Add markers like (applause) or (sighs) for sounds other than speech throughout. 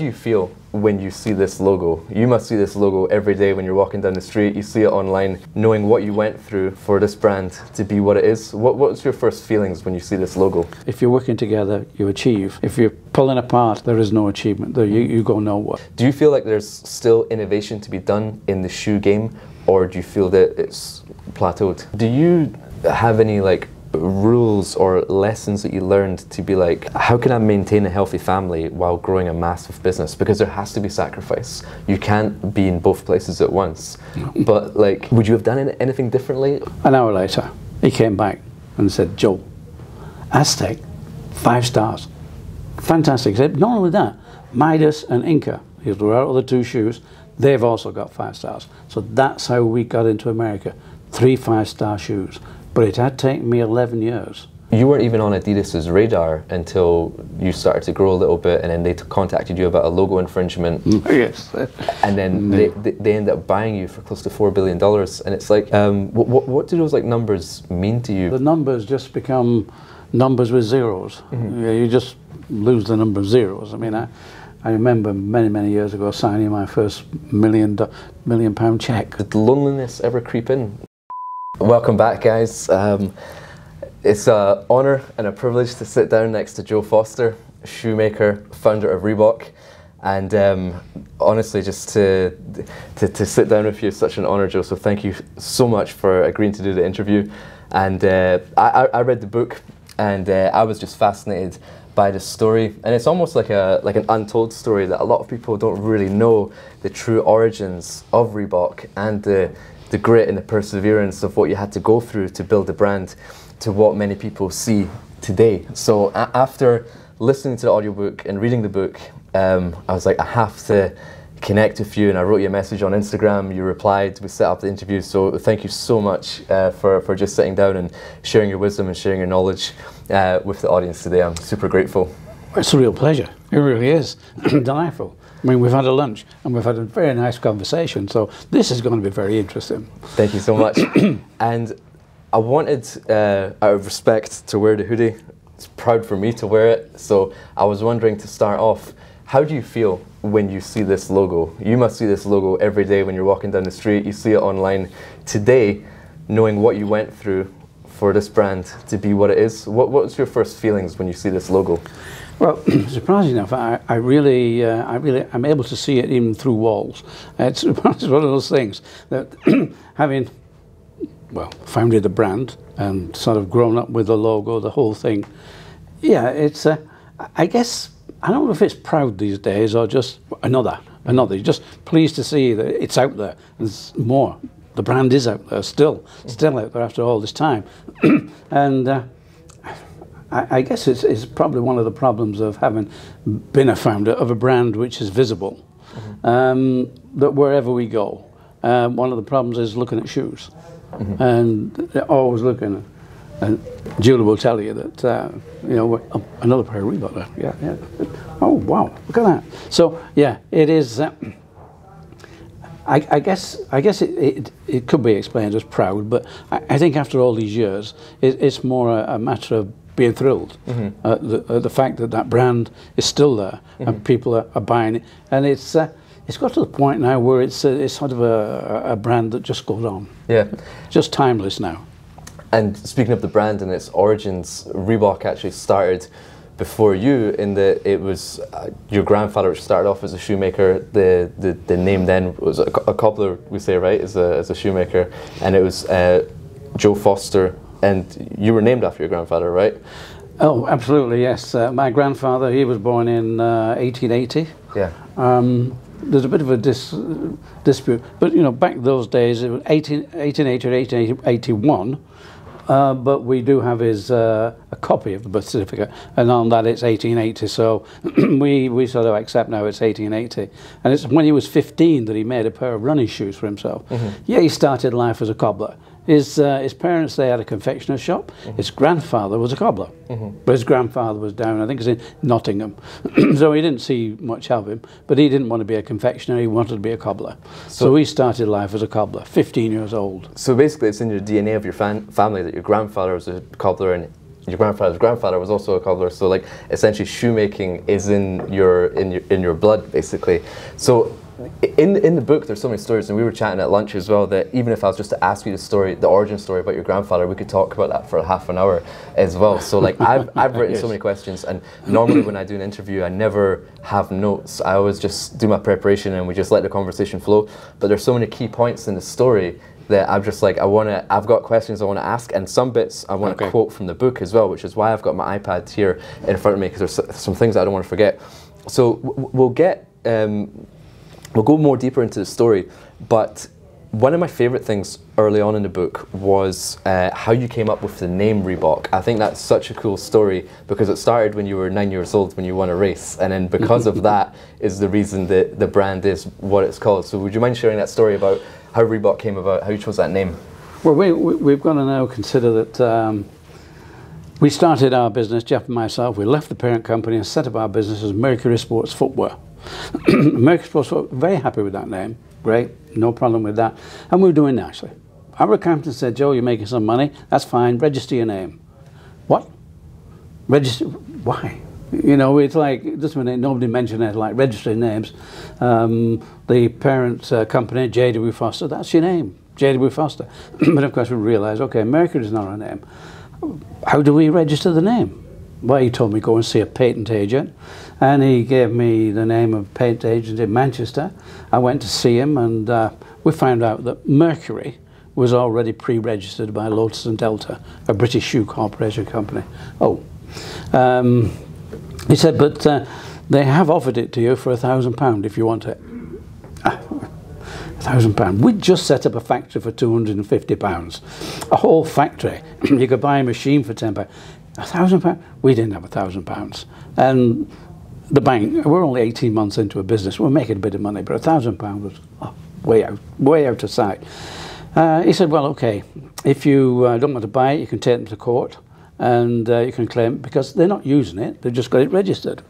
do you feel when you see this logo? You must see this logo every day when you're walking down the street. You see it online, knowing what you went through for this brand to be what it is. What, what's your first feelings when you see this logo? If you're working together, you achieve. If you're pulling apart, there is no achievement. There, you, you go nowhere. Do you feel like there's still innovation to be done in the shoe game, or do you feel that it's plateaued? Do you have any like rules or lessons that you learned to be like, how can I maintain a healthy family while growing a massive business? Because there has to be sacrifice. You can't be in both places at once. But like, would you have done anything differently? An hour later, he came back and said, Joe, Aztec, five stars. Fantastic. Not only that, Midas and Inca, these were our other two shoes, they've also got five stars. So that's how we got into America. Three five star shoes. But it had taken me 11 years. You weren't even on Adidas's radar until you started to grow a little bit, and then they contacted you about a logo infringement. yes. And then they, they, they end up buying you for close to four billion dollars. And it's like, um, what, what, what do those like numbers mean to you? The numbers just become numbers with zeros. Mm-hmm. You just lose the number of zeros. I mean, I, I remember many, many years ago signing my first million, million pound check. Did loneliness ever creep in? Welcome back, guys. Um, it's an honour and a privilege to sit down next to Joe Foster, shoemaker, founder of Reebok. And um, honestly, just to, to, to, sit down with you is such an honour, Joe. So thank you so much for agreeing to do the interview. And uh, I, I, read the book and uh, I was just fascinated by the story. And it's almost like, a, like an untold story that a lot of people don't really know the true origins of Reebok and the the grit and the perseverance of what you had to go through to build a brand to what many people see today. So a- after listening to the audiobook and reading the book, um, I was like, I have to connect with you and I wrote you a message on Instagram. You replied we set up the interview. So thank you so much uh, for, for just sitting down and sharing your wisdom and sharing your knowledge uh, with the audience today. I'm super grateful. It's a real pleasure. It really is. (clears throat) Delightful I mean, we've had a lunch and we've had a very nice conversation, so this is going to be very interesting. Thank you so much. (clears throat) and I wanted, uh, out of respect, to wear the hoodie. It's proud for me to wear it. So I was wondering to start off, how do you feel when you see this logo? You must see this logo every day when you're walking down the street. You see it online. Today, knowing what you went through for this brand to be what it is, what, what's your first feelings when you see this logo? Well, (clears throat) surprisingly enough, I, I really, uh, I really, I'm able to see it even through walls. It's, (laughs) it's one of those things that (clears throat) having, well, founded a brand and sort of grown up with the logo, the whole thing. Yeah, it's. Uh, I guess I don't know if it's proud these days or just another, another. You're just pleased to see that it's out there. There's more. The brand is out there still, still out there after all this time, (clears throat) and. Uh, I, I guess it's, it's, probably one of the problems of having been a founder of a brand which is visible. Mm-hmm. Um, that wherever we go, um, one of the problems is looking at shoes, mm-hmm. and always looking. And Julie will tell you that uh, you know oh, another pair of Reebok. Yeah, yeah. Oh wow, look at that. So yeah, it is. Uh, I, I, guess I guess it, it, it, could be explained as proud, but I, I think after all these years, it, it's more a, a, matter of being thrilled mm-hmm. uh, the, uh, the fact that that brand is still there mm-hmm. and people are, are, buying it, and it's uh, it's got to the point now where it's uh, it's sort of a, a brand that just goes on. Yeah, just timeless now. And speaking of the brand and its origins, Reebok actually started before you in that it was uh, your grandfather which started off as a shoemaker the the, the name then was a, a cobbler we say right as a, as a shoemaker and it was uh, Joe Foster and you were named after your grandfather, right? Oh, absolutely, yes. Uh, my grandfather, he was born in uh, 1880. Yeah. Um, there's a bit of a dis, uh, dispute, but you know, back those days, it was 18, 1880 or 1881. Uh, but we do have his uh, a copy of the birth certificate, and on that it's 1880. So (clears throat) we we sort of accept now it's 1880, and it's when he was 15 that he made a pair of running shoes for himself. Mm-hmm. Yeah, he started life as a cobbler. His, uh, his parents, they had a confectioner's shop. Mm-hmm. His grandfather was a cobbler. Mm-hmm. But his grandfather was down, I think it's in Nottingham. (clears throat) so he didn't see much of him. But he didn't want to be a confectioner, he wanted to be a cobbler. So, so he started life as a cobbler, 15 years old. So basically, it's in your DNA of your fan- family that your grandfather was a cobbler and your grandfather's grandfather was also a cobbler. So like essentially shoemaking is in your in your in your blood basically. So in in the book there's so many stories and we were chatting at lunch as well that even if I was just to ask you the story the origin story about your grandfather we could talk about that for half an hour as well so like (laughs) I've, I've written yes. so many questions and normally when I do an interview I never have notes I always just do my preparation and we just let the conversation flow but there's so many key points in the story that I'm just like I want to. I've got questions I want to ask, and some bits I want to okay. quote from the book as well, which is why I've got my iPad here in front of me because there's some things I don't want to forget. So we'll get um, we'll go more deeper into the story, but one of my favorite things early on in the book was uh, how you came up with the name Reebok. I think that's such a cool story because it started when you were nine years old when you won a race, and then because of (laughs) that is the reason that the brand is what it's called. So, would you mind sharing that story about how Reebok came about, how you chose that name. Well, we, we, have got to now consider that um, we started our business, Jeff and myself, we left the parent company and set up our business as Mercury Sports Footwear. (clears throat) Mercury Sports very happy with that name, great, no problem with that. And we were doing nicely. Our accountant said, Joe, you're making some money, that's fine, register your name. What? Register, why? You know, it's like, just when nobody mentioned it, like registering names. Um, the parent uh, company, J.W. Foster, that's your name, J.W. Foster. (clears throat) but of course we realised, okay, Mercury is not our name. How do we register the name? Well, he told me go and see a patent agent, and he gave me the name of a patent agent in Manchester. I went to see him, and uh, we found out that Mercury was already pre-registered by Lotus and Delta, a British shoe corporation company. Oh, um, he said, but uh, they have offered it to you for a thousand pound if you want it. Ah, a thousand pound. We'd just set up a factory for two hundred and fifty pounds. A whole factory. (clears throat) you could buy a machine for ten pounds. A thousand pounds. We didn't have a thousand pounds. And the bank. We're only eighteen months into a business. We're making a bit of money, but a thousand pound was oh, way out, way out of sight. Uh, he said, "Well, okay. If you uh, don't want to buy it, you can take them to court." and uh, you can claim because they're not using it, they've just got it registered.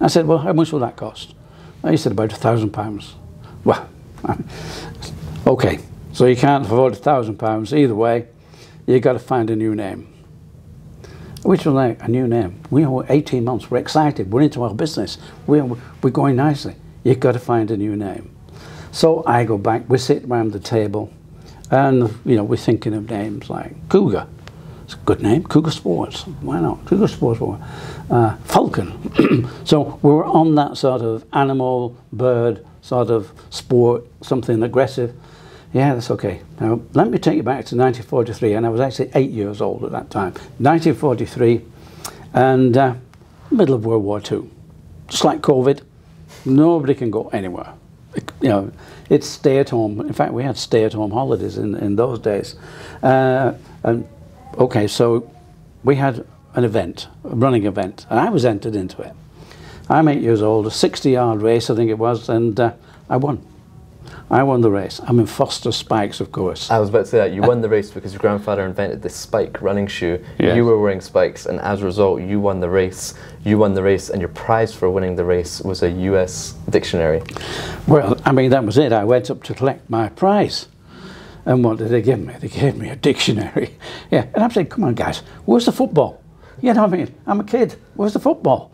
I said, well, how much will that cost? And he said, about a thousand pounds. Well, (laughs) okay, so you can't afford a thousand pounds. Either way, you've got to find a new name. Which was like a new name. We were 18 months, we're excited, we're into our business, we're, we're going nicely. You've got to find a new name. So I go back, we sit around the table, and you know, we're thinking of names like Cougar. It's a good name, Cougar Sports. Why not? Cougar Sports. Uh, Falcon. (clears throat) so we were on that sort of animal, bird, sort of sport, something aggressive. Yeah, that's okay. Now, let me take you back to 1943, and I was actually eight years old at that time. 1943, and uh, middle of World War II. Just like COVID, nobody can go anywhere. You know, it's stay at home. In fact, we had stay at home holidays in, in those days. Uh, and okay, so we had an event, a running event, and I was entered into it. I'm eight years old, a 60 yard race, I think it was, and uh, I won. I won the race. I'm in Foster Spikes, of course. I was about to say that. You uh, won the race because your grandfather invented the spike running shoe. Yes. You were wearing spikes, and as a result, you won the race. You won the race, and your prize for winning the race was a US dictionary. Well, I mean, that was it. I went up to collect my prize. And what did they give me? They gave me a dictionary. (laughs) Yeah, and I'm saying, come on, guys, where's the football? You know what I mean? I'm a kid. Where's the football?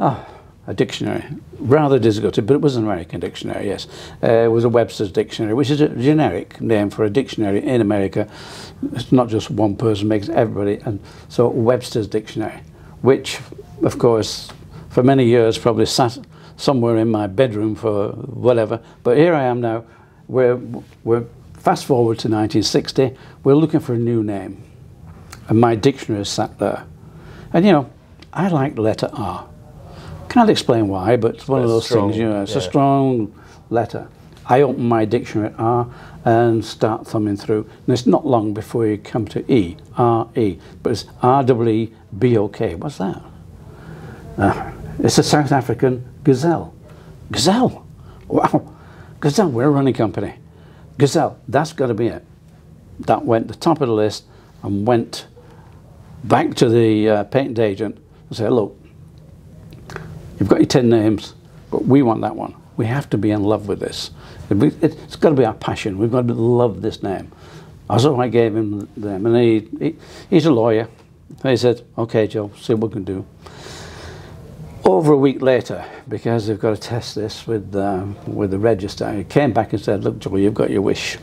Oh, a dictionary. Rather disgusting, but it was an American dictionary, yes. Uh, it was a Webster's dictionary, which is a generic name for a dictionary in America. It's not just one person, makes everybody. And so Webster's dictionary, which, of course, for many years probably sat somewhere in my bedroom for whatever. But here I am now. We're, we're Fast forward to 1960, we're looking for a new name. And my dictionary sat there. And you know, I like letter R. Can't explain why, but it's one it's of those strong, things, you know, it's yeah. a strong letter. I open my dictionary at R and start thumbing through. And it's not long before you come to E, R E, but it's R W E B O K. What's that? Uh, it's a South African gazelle. Gazelle! Wow! Gazelle, we're a running company. Gazelle, that's got to be it. That went the top of the list and went back to the uh, patent agent and said, look, you've got your 10 names, but we want that one. We have to be in love with this. It's got to be our passion. We've got to love this name. So I gave him them, and he, he, he's a lawyer. He said, okay, Joe, see what we can do. Over a week later, because they've got to test this with, um, with the register, he came back and said, look, Joe, you've got your wish.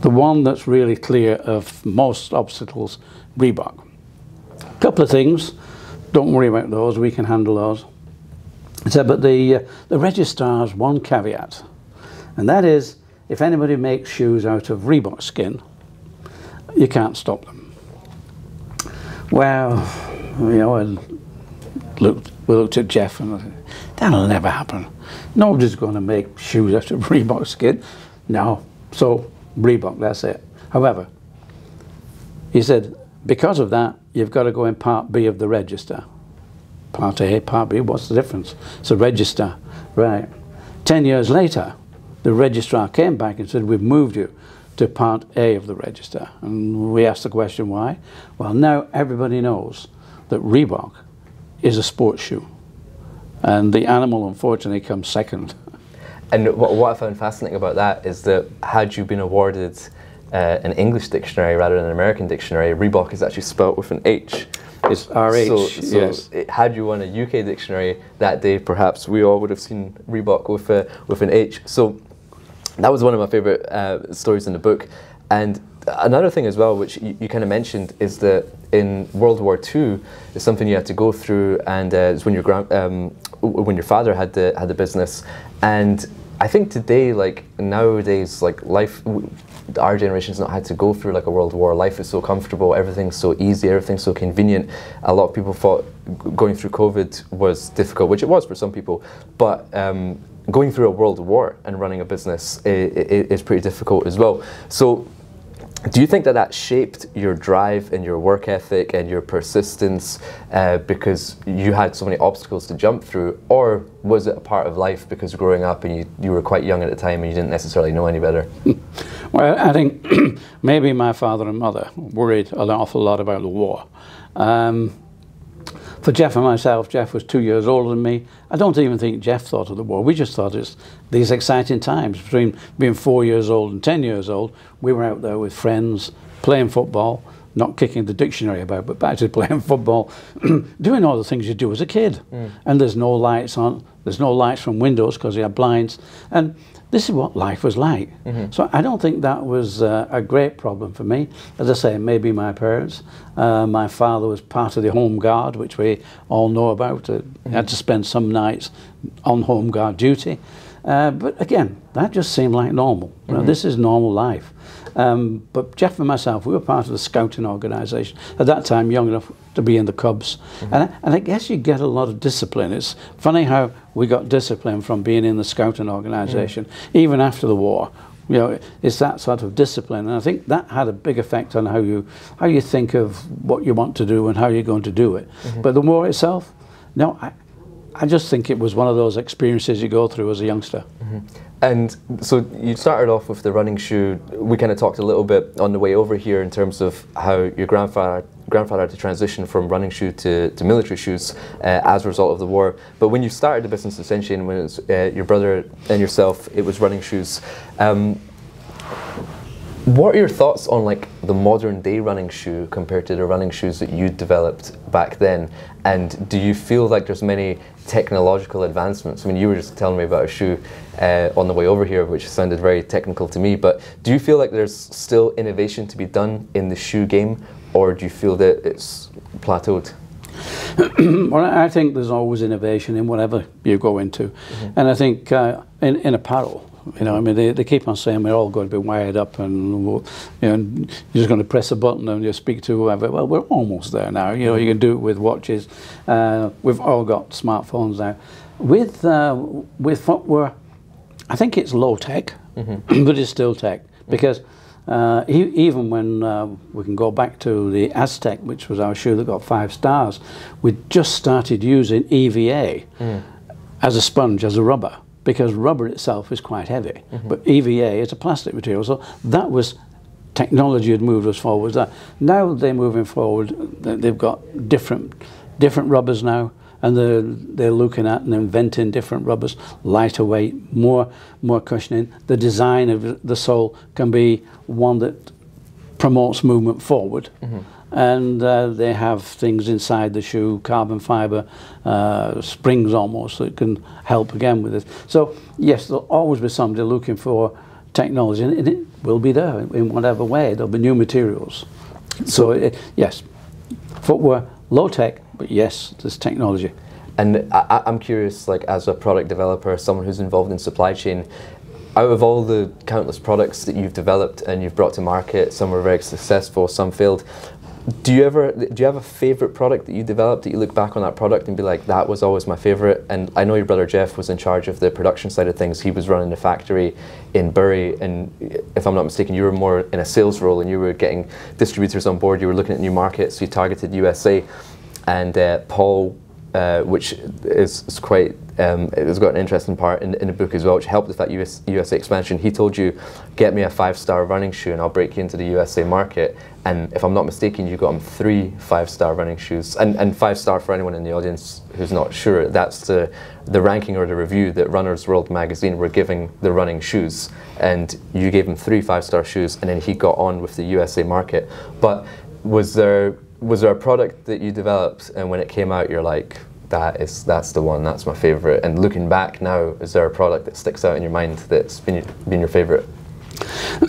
The one that's really clear of most obstacles, Reebok. A couple of things, don't worry about those, we can handle those. Said, but the, uh, the registrar's one caveat, and that is if anybody makes shoes out of Reebok skin, you can't stop them. Well, you know, I looked, we looked at Jeff and I said, that'll never happen. Nobody's going to make shoes out of (laughs) Reebok skin. No. So, Reebok, that's it. However, he said, because of that, you've got to go in Part B of the register. Part A, Part B, what's the difference? It's a register. Right. Ten years later, the registrar came back and said, we've moved you to Part A of the register. And we asked the question, why? Well, now everybody knows that Reebok is a sports shoe. And the animal, unfortunately, comes second. And what, I found fascinating about that is that had you been awarded uh, an English dictionary rather than an American dictionary, Reebok is actually spelt with an H. It's RH, So, so yes. it- had you won a UK dictionary that day, perhaps we all would have seen Reebok with a, with an H. So that was one of my favourite uh, stories in the book. And another thing as well, which you, you kind of mentioned, is that in World War II, it's something you had to go through, and uh, it's when your grand, um, when your father had the had the business, and I think today, like nowadays, like life, our generation's not had to go through like a world war. Life is so comfortable, everything's so easy, everything's so convenient. A lot of people thought going through COVID was difficult, which it was for some people, but um, going through a world war and running a business i- i- is pretty difficult as well. So. Do you think that that shaped your drive and your work ethic and your persistence uh, because you had so many obstacles to jump through, or was it a part of life because growing up and you, you were quite young at the time and you didn't necessarily know any better? (laughs) Well, I think (clears throat) maybe my father and mother worried an awful lot about the war. Um, for Jeff and myself, Jeff was two years older than me. I don't even think Jeff thought of the war. We just thought it's these exciting times between being four years old and ten years old. We were out there with friends, playing football, not kicking the dictionary about, but actually (laughs) playing football, (clears throat) doing all the things you do as a kid. Mm. And there's no lights on, there's no lights from windows because you have blinds. And this is what life was like. So I don't think that was uh, a great problem for me. As I say, maybe my parents. Uh, my father was part of the Home Guard, which we all know about. Uh, Had to spend some nights on Home Guard duty. Uh, but again, that just seemed like normal. You know, this is normal life. Um, but Jeff and myself, we were part of the scouting organisation. At that time, young enough to be in the Cubs. Mm-hmm. And, I, and I guess you get a lot of discipline. It's funny how we got discipline from being in the scouting organisation, mm. even after the war. You know, it's that sort of discipline, and I think that had a big effect on how you how you think of what you want to do and how you're going to do it. Mm-hmm. But the war itself, no, I, I just think it was one of those experiences you go through as a youngster. Mm-hmm. And so you started off with the running shoe. We kind of talked a little bit on the way over here in terms of how your grandfather grandfather had to transition from running shoe to, to military shoes uh, as a result of the war. But when you started the business, essentially, and when it was uh, your brother and yourself, it was running shoes. Um, what are your thoughts on like the modern day running shoe compared to the running shoes that you developed back then? And do you feel like there's many technological advancements? I mean, you were just telling me about a shoe uh, on the way over here, which sounded very technical to me. But do you feel like there's still innovation to be done in the shoe game, or do you feel that it's plateaued? (clears throat) Well, I think there's always innovation in whatever you go into, and I think uh, in, in apparel, you know, I mean, they, they keep on saying we're all going to be wired up, and you know, and you're just going to press a button and you speak to whoever. Well, we're almost there now. You know, you can do it with watches. Uh, we've all got smartphones now. With uh, with footwear, I think it's low tech, (clears throat) but it's still tech because. Uh, e- even when uh, we can go back to the Aztec, which was our shoe that got five stars, we just started using EVA as a sponge, as a rubber, because rubber itself is quite heavy. Mm-hmm. But EVA is a plastic material, so that was technology had moved us forward. That now they're moving forward. They've got different different rubbers now, and they're they're looking at and inventing different rubbers, lighter weight, more more cushioning. The design of the sole can be one that promotes movement forward. Mm-hmm. And uh, they have things inside the shoe, carbon fiber uh, springs almost that can help again with this. So yes, there'll always be somebody looking for technology, and it will be there in whatever way. There'll be new materials. So it, yes, footwear, low tech, but yes, there's technology. And I, I'm curious, like as a product developer, someone who's involved in supply chain, out of all the countless products that you've developed and you've brought to market, some were very successful, some failed. Do you ever do you have a favorite product that you developed that you look back on that product and be like that was always my favorite? And I know your brother Jeff was in charge of the production side of things. He was running the factory in Bury, and if I'm not mistaken, you were more in a sales role and you were getting distributors on board. You were looking at new markets. You targeted USA, and uh, Paul uh, which is, is quite um, it's got an interesting part in, in the book as well, which helped with that US, USA expansion. He told you, "Get me a five-star running shoe, and I'll break you into the USA market." And if I'm not mistaken, you got him three five-star running shoes, and and five-star for anyone in the audience who's not sure, that's the the ranking or the review that Runner's World magazine were giving the running shoes, and you gave him three five-star shoes, and then he got on with the USA market. But was there was there a product that you developed and when it came out you're like that is that's the one that's my favorite. And looking back now is there a product that sticks out in your mind that's been been your favorite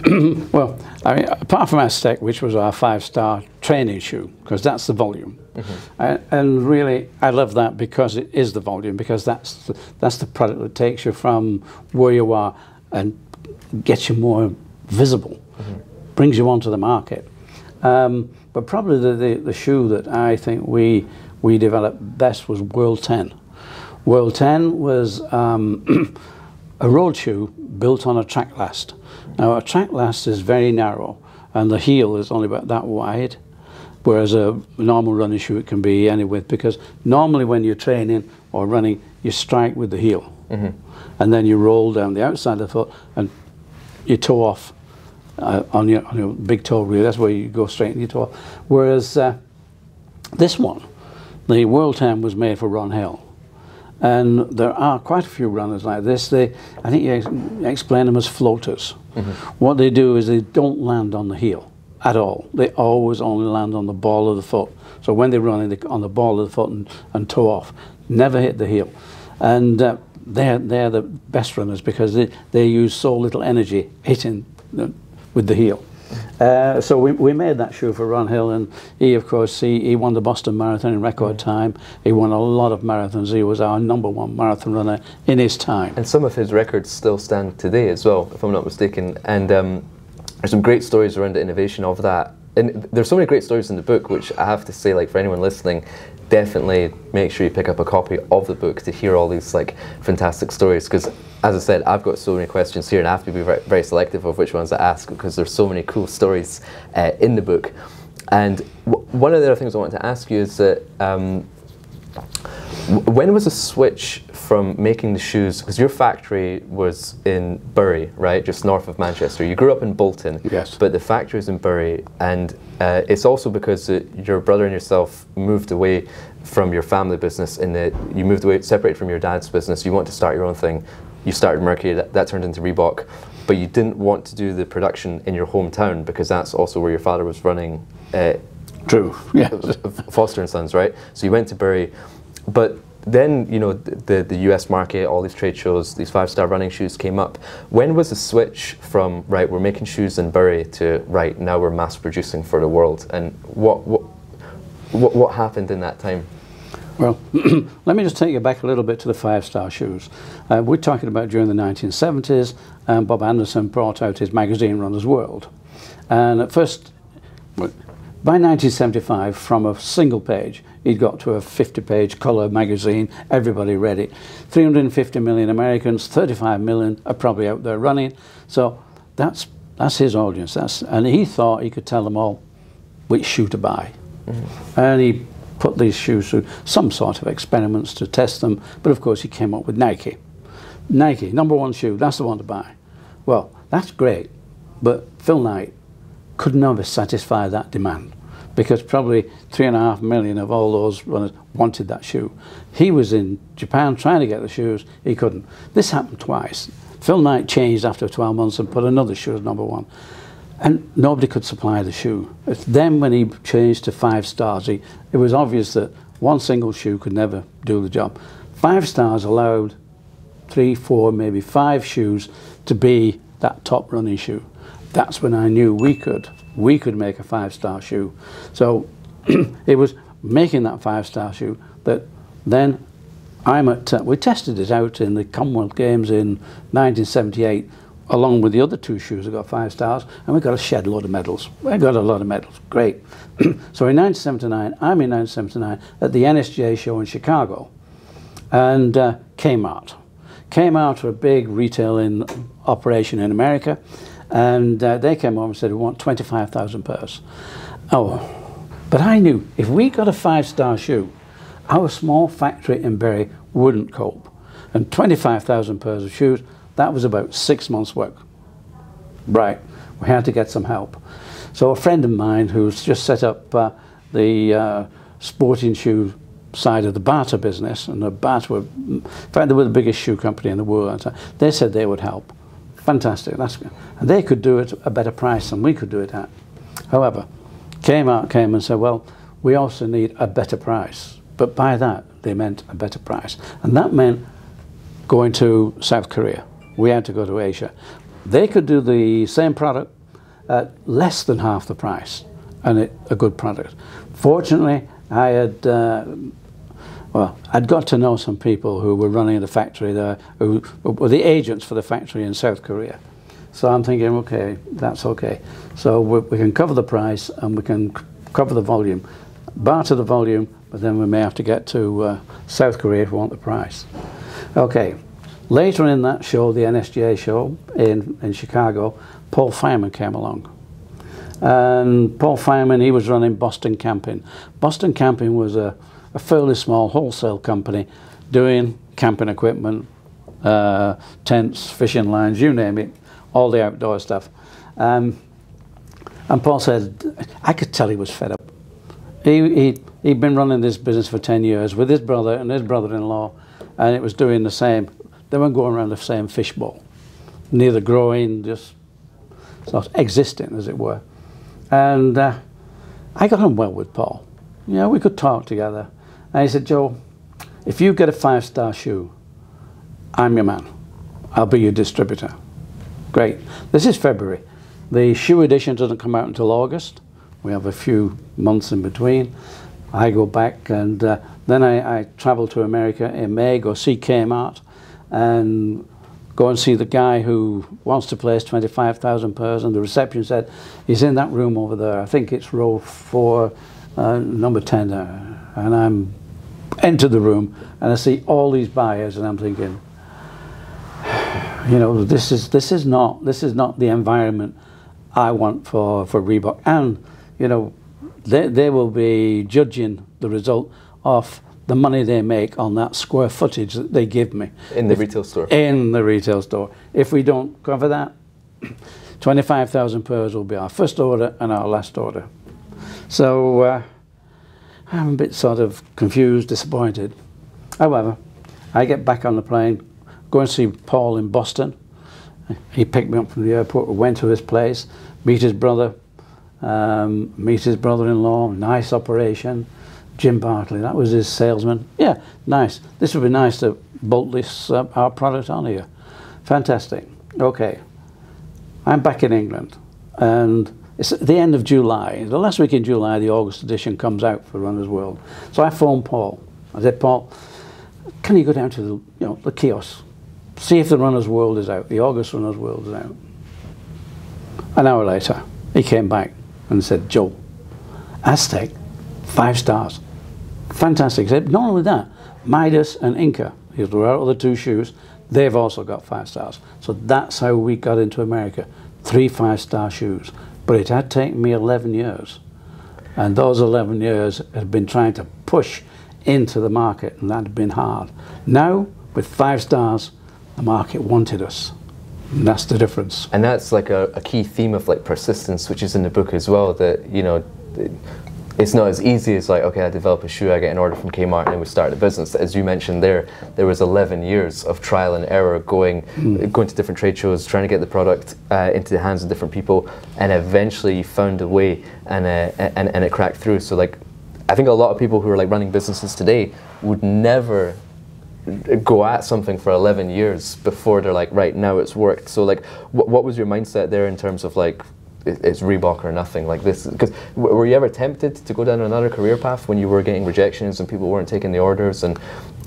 (clears throat) well I mean, apart from Aztec which was our five star training shoe because that's the volume mm-hmm. and, and, really I love that because it is the volume because that's the, that's the product that takes you from where you are and gets you more visible mm-hmm. brings you onto the market um, but probably the, the, the, shoe that I think we, we developed best was World 10. World 10 was um, (clears throat) a road shoe built on a track last. Now, a track last is very narrow, and the heel is only about that wide, whereas a normal running shoe it can be any width, because normally when you're training or running, you strike with the heel, mm -hmm. and then you roll down the outside of the foot and you toe off uh, on, your, on your big toe really. That's where you go straight in your toe. Whereas uh, this one, the World 10 was made for Ron Hill. And there are quite a few runners like this. They, I think you ex explain them as floaters. Mm -hmm. What they do is they don't land on the heel at all. They always only land on the ball of the foot. So when they run on the ball of the foot and, and toe off, never hit the heel. And uh, they're, they're the best runners because they, they use so little energy hitting with the heel. Uh, so we, we made that shoe for Ron Hill, and he, of course, he, he won the Boston Marathon in record time. He won a lot of marathons. He was our number one marathon runner in his time. And some of his records still stand today as well, if I'm not mistaken. And um, there's some great stories around the innovation of that. And there's so many great stories in the book, which I have to say, like for anyone listening, definitely make sure you pick up a copy of the book to hear all these like fantastic stories because as I said I've got so many questions here and I have to be very, very selective of which ones I ask because there's so many cool stories uh, in the book. And one of the other things I want to ask you is that um, when was the switch from making the shoes because your factory was in Bury right just north of Manchester you grew up in Bolton yes but the factory is in Bury and uh, it's also because uh, your brother and yourself moved away from your family business in that you moved away, separated from your dad's business. You want to start your own thing. You started Mercury, that, that turned into Reebok, but you didn't want to do the production in your hometown because that's also where your father was running. Uh, True. (laughs) Yeah. Foster and Sons, right? So you went to Bury, but then you know the the US market, all these trade shows, these five star running shoes came up. When was the switch from right we're making shoes in Bury to right now we're mass producing for the world? And what what what, what happened in that time? Well, (clears throat) let me just take you back a little bit to the five-star shoes. Uh, we're talking about during the 1970s, and Bob Anderson brought out his magazine Runner's World. And at first, by 1975, from a single page, he'd got to a 50-page colour magazine. Everybody read it. 350 million Americans, 35 million are probably out there running. So that's that's his audience. That's and he thought he could tell them all which shoe to buy. Mm -hmm. And he put these shoes through some sort of experiments to test them. But of course, he came up with Nike. Nike, number one shoe, that's the one to buy. Well, that's great, but Phil Knight could never satisfy that demand because probably three and a half million of all those runners wanted that shoe. He was in Japan trying to get the shoes, he couldn't. This happened twice. Phil Knight changed after 12 months and put another shoe as number one. and nobody could supply the shoe. It's then when he changed to five stars, he, it was obvious that one single shoe could never do the job. Five stars allowed three, four, maybe five shoes to be that top running shoe. That's when I knew we could. We could make a five star shoe. So (clears throat) it was making that five star shoe that then I'm at, uh, we tested it out in the Commonwealth Games in 1978 along with the other two shoes that got five stars, and we got a shed load of medals. We got a lot of medals. Great. (clears throat) so in 1979, I'm in 1979 at the NSGA show in Chicago, and uh, Kmart. Kmart are a big retailing operation in America, and uh, they came over and said, we want 25,000 pairs. Oh, but I knew if we got a five-star shoe, our small factory in Bury wouldn't cope. And 25,000 pairs of shoes, that was about six months' work. Right, we had to get some help. So a friend of mine who's just set up uh, the uh, sporting shoe side of the Bata business, and the Bata were, in fact, they were the biggest shoe company in the world. They said they would help. Fantastic. That's they could do it at a better price than we could do it at. However, Kmart came and said, well, we also need a better price. But by that, they meant a better price. And that meant going to South Korea. We had to go to Asia. They could do the same product at less than half the price and it, a good product. Fortunately, I had, uh, well, I'd got to know some people who were running the factory there, who were the agents for the factory in South Korea. So I'm thinking, okay, that's okay. So we, we can cover the price and we can cover the volume, Bata the volume, but then we may have to get to uh, South Korea if we want the price. Okay, later in that show, the NSGA show in, in Chicago, Paul Fireman came along. And Paul Fireman, he was running Boston Camping. Boston Camping was a, a fairly small wholesale company doing camping equipment, uh, tents, fishing lines, you name it, all the outdoor stuff. Um, and Paul said, I could tell he was fed up. He, he, he'd been running this business for 10 years with his brother and his brother-in-law, and it was doing the same. They weren't going around the same fishbowl, neither growing, just sort of existing, as it were. And uh, I got on well with Paul. You know, we could talk together. And he said, Joe, if you get a five-star shoe, I'm your man. I'll be your distributor. Great. This is February. The shoe edition doesn't come out until August. We have a few months in between. I go back and uh, then I, I, travel to America in May, go see Kmart and go and see the guy who wants to place 25,000 pairs. And the reception said, he's in that room over there. I think it's row four, uh, number 10 there. And I'm enter the room and I see all these buyers and I'm thinking, you know, this is, this is, not, this is not the environment I want for, for Reebok. And, you know, they, they will be judging the result of the money they make on that square footage that they give me. In the if, retail store? In the retail store. If we don't cover that, (clears throat) 25,000 pairs will be our first order and our last order. So uh, I'm a bit sort of confused, disappointed. However, I get back on the plane, go and see Paul in Boston. He picked me up from the airport, we went to his place, meet his brother, um, meet his brother-in-law, nice operation. Jim Bartley, that was his salesman. Yeah, nice. This would be nice to bolt this uh, our product on here. Fantastic. Okay, I'm back in England, and it's at the end of July. The last week in July, the August edition comes out for Runner's World. So I phoned Paul. I said, Paul, can you go down to the, you know, the kiosk, see if the Runner's World is out, the August Runner's World is out. An hour later, he came back and said, Joe, Aztec, five stars. Fantastic. Said, Not only that, Midas and Inca, our other two shoes, they've also got five stars. So that's how we got into America. Three five-star shoes. But it had taken me 11 years. And those 11 years had been trying to push into the market, and that had been hard. Now, with five stars, the market wanted us. And that's the difference. And that's like a, a, key theme of like persistence, which is in the book as well. That you know, it's not as easy as like okay I develop a shoe I get an order from Kmart and then we start a business as you mentioned there there was 11 years of trial and error going Hmm. going to different trade shows trying to get the product uh, into the hands of different people and eventually you found a way and, uh, and and it cracked through so like I think a lot of people who are like running businesses today would never go at something for 11 years before they're like right now it's worked. So like what, what was your mindset there in terms of like it- it's Reebok or nothing? Like this because were you ever tempted to go down another career path when you were getting rejections and people weren't taking the orders? And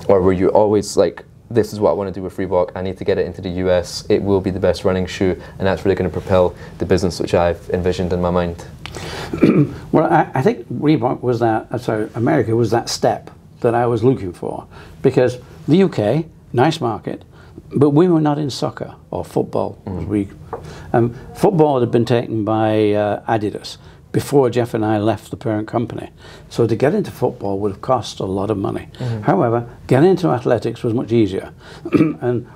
or were you always like this is what I want to do with Reebok. I need to get it into the US it will be the best running shoe and that's really going to propel the business which I've envisioned in my mind. (clears throat) Well, I, I think Reebok was that, uh, sorry, America was that step that I was looking for. Because the UK, nice market, but we were not in soccer or football. as We, um, football had been taken by uh, Adidas before Jeff and I left the parent company. So to get into football would have cost a lot of money. However, getting into athletics was much easier. (clears throat) and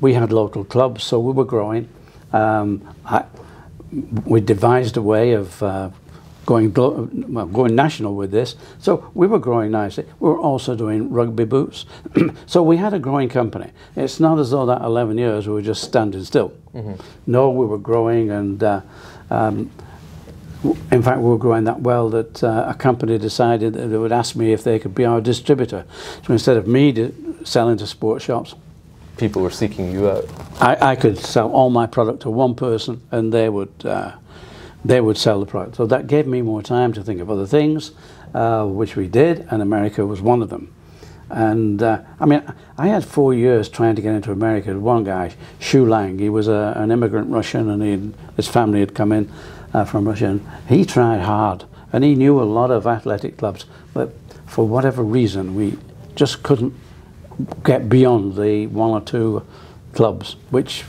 we had local clubs, so we were growing. Um, I, we devised a way of uh, going well, going national with this. So we were growing nicely. We were also doing rugby boots. (clears throat) so we had a growing company. It's not as though that 11 years we were just standing still. No, we were growing, and uh, um, in fact, we were growing that well that uh, a company decided that they would ask me if they could be our distributor. So instead of me selling to sports shops, people were seeking you out I, I could sell all my product to one person and they would uh, they would sell the product. So that gave me more time to think of other things, uh, which we did, and America was one of them. And uh, I mean, I had four years trying to get into America. One guy, Shu Lang, he was a, an immigrant Russian, and his family had come in uh, from Russia. And he tried hard, and he knew a lot of athletic clubs, but for whatever reason, we just couldn't get beyond the one or two clubs, which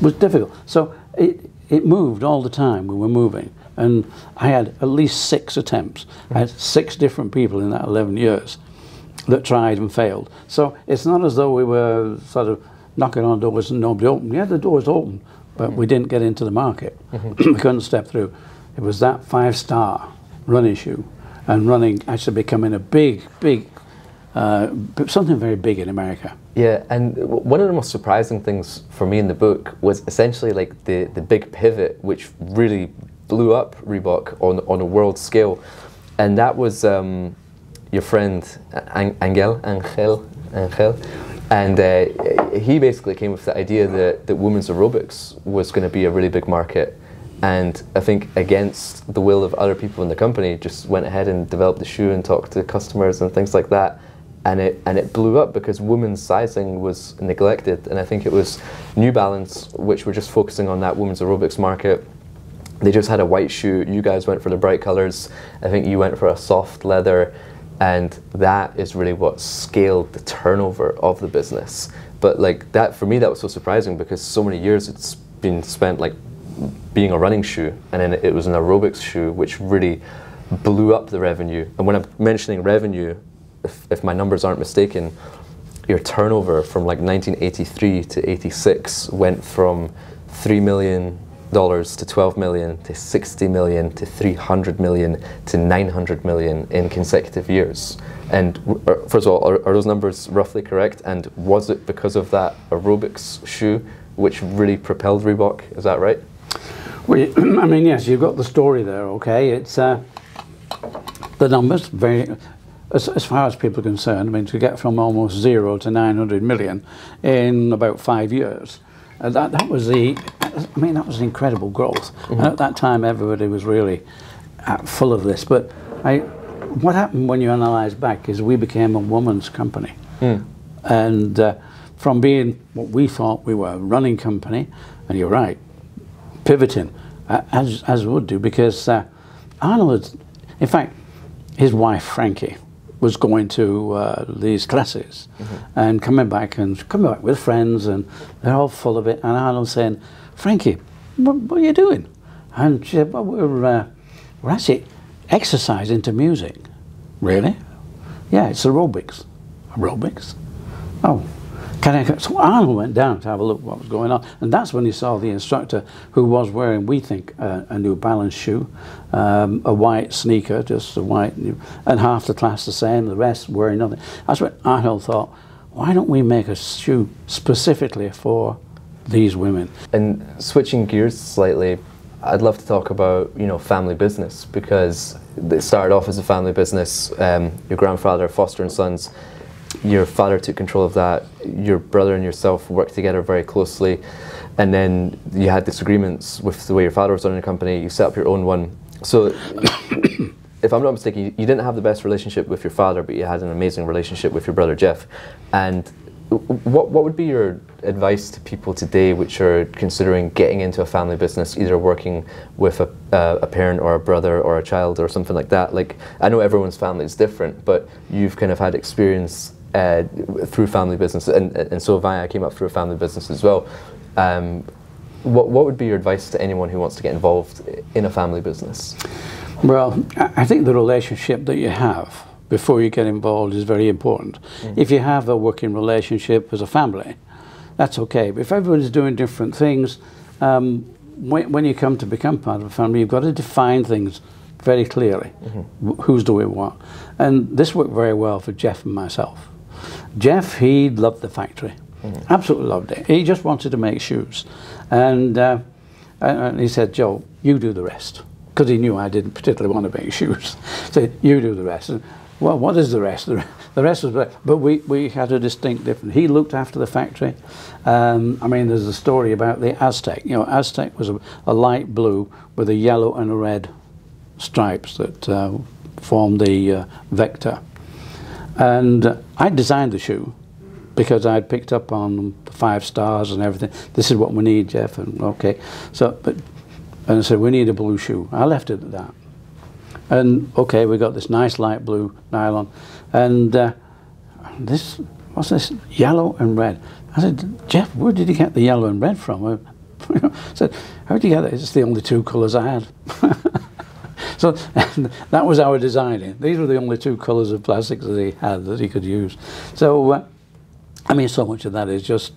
was difficult. So it, it moved all the time. We were moving. And I had at least six attempts. I had six different people in that 11 years that tried and failed. So it's not as though we were sort of knocking on doors and nobody opened. Yeah, the doors open, but we didn't get into the market. Mm-hmm. we couldn't step through. It was that five star run issue and running actually becoming a big, big, uh, something very big in America. Yeah, and one of the most surprising things for me in the book was essentially like the, the big pivot, which really blew up Reebok on, on a world scale. And that was um, your friend An- Angel, Angel, Angel. And uh, he basically came with the idea that, that women's aerobics was going to be a really big market. And I think against the will of other people in the company, just went ahead and developed the shoe and talked to customers and things like that and it and it blew up because women's sizing was neglected. And I think it was New Balance which were just focusing on that women's aerobics market. They just had a white shoe. You guys went for the bright colors. I think you went for a soft leather. And that is really what scaled the turnover of the business. But like that for me that was so surprising because so many years it's been spent like being a running shoe. And then it was an aerobics shoe which really blew up the revenue. And when I'm mentioning revenue if, if my numbers aren't mistaken, your turnover from like 1983 to 86 went from three million dollars to 12 million to 60 million to 300 million to 900 million in consecutive years. And w- first of all, are, are those numbers roughly correct? And was it because of that aerobics shoe which really propelled Reebok? Is that right? Well, (clears throat) I mean, yes, you've got the story there. Okay, it's uh, the numbers very. As, as far as people are concerned, I mean, to get from almost zero to 900 million in about five years, uh, that that was the. I mean, that was incredible growth. And at that time, everybody was really uh, full of this. But I, what happened when you analyse back is we became a woman's company, and uh, from being what we thought we were a running company, and you're right, pivoting, uh, as, as would do, because uh, Arnold, in fact, his wife, Frankie, was going to uh, these classes and coming back and coming back with friends, and they're all full of it. And Arnold saying, Frankie, what, what are you doing? And she said, Well, we're, uh, we're actually exercising to music. Really? Yeah, it's aerobics. Aerobics? Oh. Can I, so Arnold went down to have a look what was going on, and that's when he saw the instructor who was wearing, we think, uh, a New Balance shoe, um, a white sneaker, just a white, and half the class the same, the rest wearing nothing. That's when Arnold thought, why don't we make a shoe specifically for these women? And switching gears slightly, I'd love to talk about you know family business because it started off as a family business. Um, your grandfather, Foster and Sons, your father took control of that. Your brother and yourself worked together very closely, and then you had disagreements with the way your father was running the company. You set up your own one. So, (coughs) if I'm not mistaken, you, you didn't have the best relationship with your father, but you had an amazing relationship with your brother Jeff. And what what would be your advice to people today which are considering getting into a family business, either working with a, uh, a parent or a brother or a child or something like that? Like I know everyone's family is different, but you've kind of had experience uh, through family business, and, and so. I came up through a family business as well. Um, what what would be your advice to anyone who wants to get involved in a family business? Well, I think the relationship that you have before you get involved is very important. Mm. If you have a working relationship as a family, that's okay. But if everyone's doing different things, um, when, when, you come to become part of a family, you've got to define things very clearly. Mm-hmm. Who's doing what? And this worked very well for Jeff and myself. Jeff, he loved the factory. Mm-hmm. Absolutely loved it. He just wanted to make shoes. And, uh, and he said, Joe, you do the rest. Because he knew I didn't particularly want to make (laughs) shoes. said, you do the rest. And well, what is the rest? (laughs) The, rest was, but we, we had a distinct difference. He looked after the factory. Um, I mean, there's a story about the Aztec. You know, Aztec was a, a light blue with a yellow and a red stripes that uh, formed the uh, vector. And I designed the shoe because I'd picked up on the five stars and everything. This is what we need, Jeff. And okay, so but and I said we need a blue shoe. I left it at that. And okay, we got this nice light blue nylon, and uh, this what's this yellow and red. I said, Jeff, where did you get the yellow and red from? (laughs) I said, how did you get it? It's the only two colours I had. (laughs) so (laughs) that was our designing. These were the only two colours of plastics that he had that he could use. So, uh, I mean, so much of that is just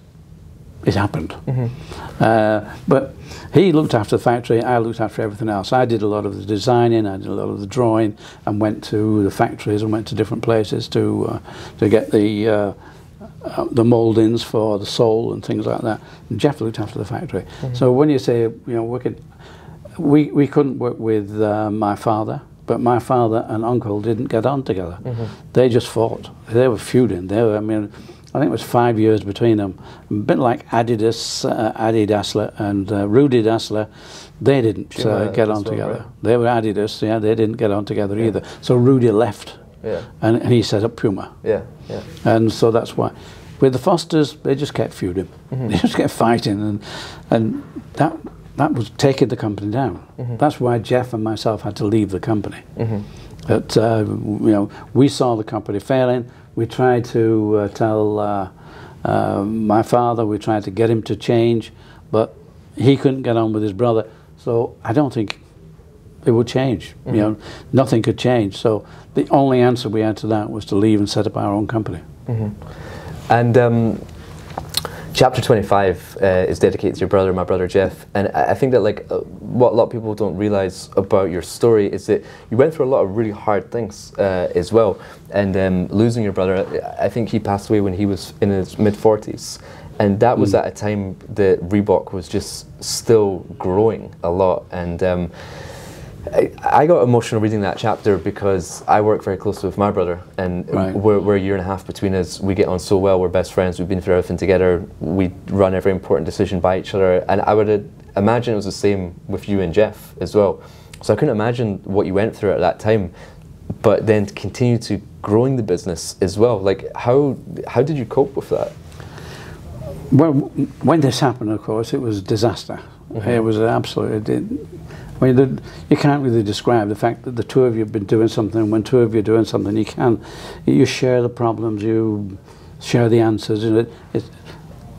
it happened. Mm-hmm. Uh, but he looked after the factory, I looked after everything else. I did a lot of the designing, I did a lot of the drawing, and went to the factories and went to different places to uh, to get the uh, uh the mouldings for the sole and things like that. And Jeff looked after the factory. Mm-hmm. So when you say you know working, we we couldn't work with uh, my father. But my father and uncle didn't get on together. Mm-hmm. They just fought. They were feuding. They were, I mean, I think it was five years between them. A bit like Adidas, uh, Adi Dassler and uh, Rudy Dassler, they didn't uh, get on together. Right? They were Adidas, yeah, they didn't get on together yeah. either. So Rudy left, yeah. and, and, he set up Puma. Yeah, yeah. And so that's why. With the Fosters, they just kept feuding. Mm-hmm. (laughs) They just kept fighting, and and that that was taking the company down. Mm-hmm. That's why Jeff and myself had to leave the company. Mm-hmm. That uh, you know, we saw the company failing we tried to uh, tell uh, uh, my father, we tried to get him to change, but he couldn't get on with his brother. So I don't think it would change. Mm-hmm. You know, nothing could change. So the only answer we had to that was to leave and set up our own company. Mm-hmm. And um, chapter 25 uh, is dedicated to your brother, my brother Jeff. And I think that like uh, what a lot of people don't realize about your story is that you went through a lot of really hard things uh, as well. And um, losing your brother, I think he passed away when he was in his mid 40s. And that was mm. at a time that Reebok was just still growing a lot. And um, I, got emotional reading that chapter because I work very closely with my brother, and right. we're, we're a year and a half between us. We get on so well. We're best friends. We've been through everything together. We run every important decision by each other, and I would imagine it was the same with you and Jeff as well. So I couldn't imagine what you went through at that time, but then to continue to growing the business as well. Like how how did you cope with that? Well, when this happened, of course, it was a disaster. Mm-hmm. It was an absolute. It, I mean, the, you can't really describe the fact that the two of you have been doing something. When two of you are doing something, you can, you share the problems, you share the answers. And it, it,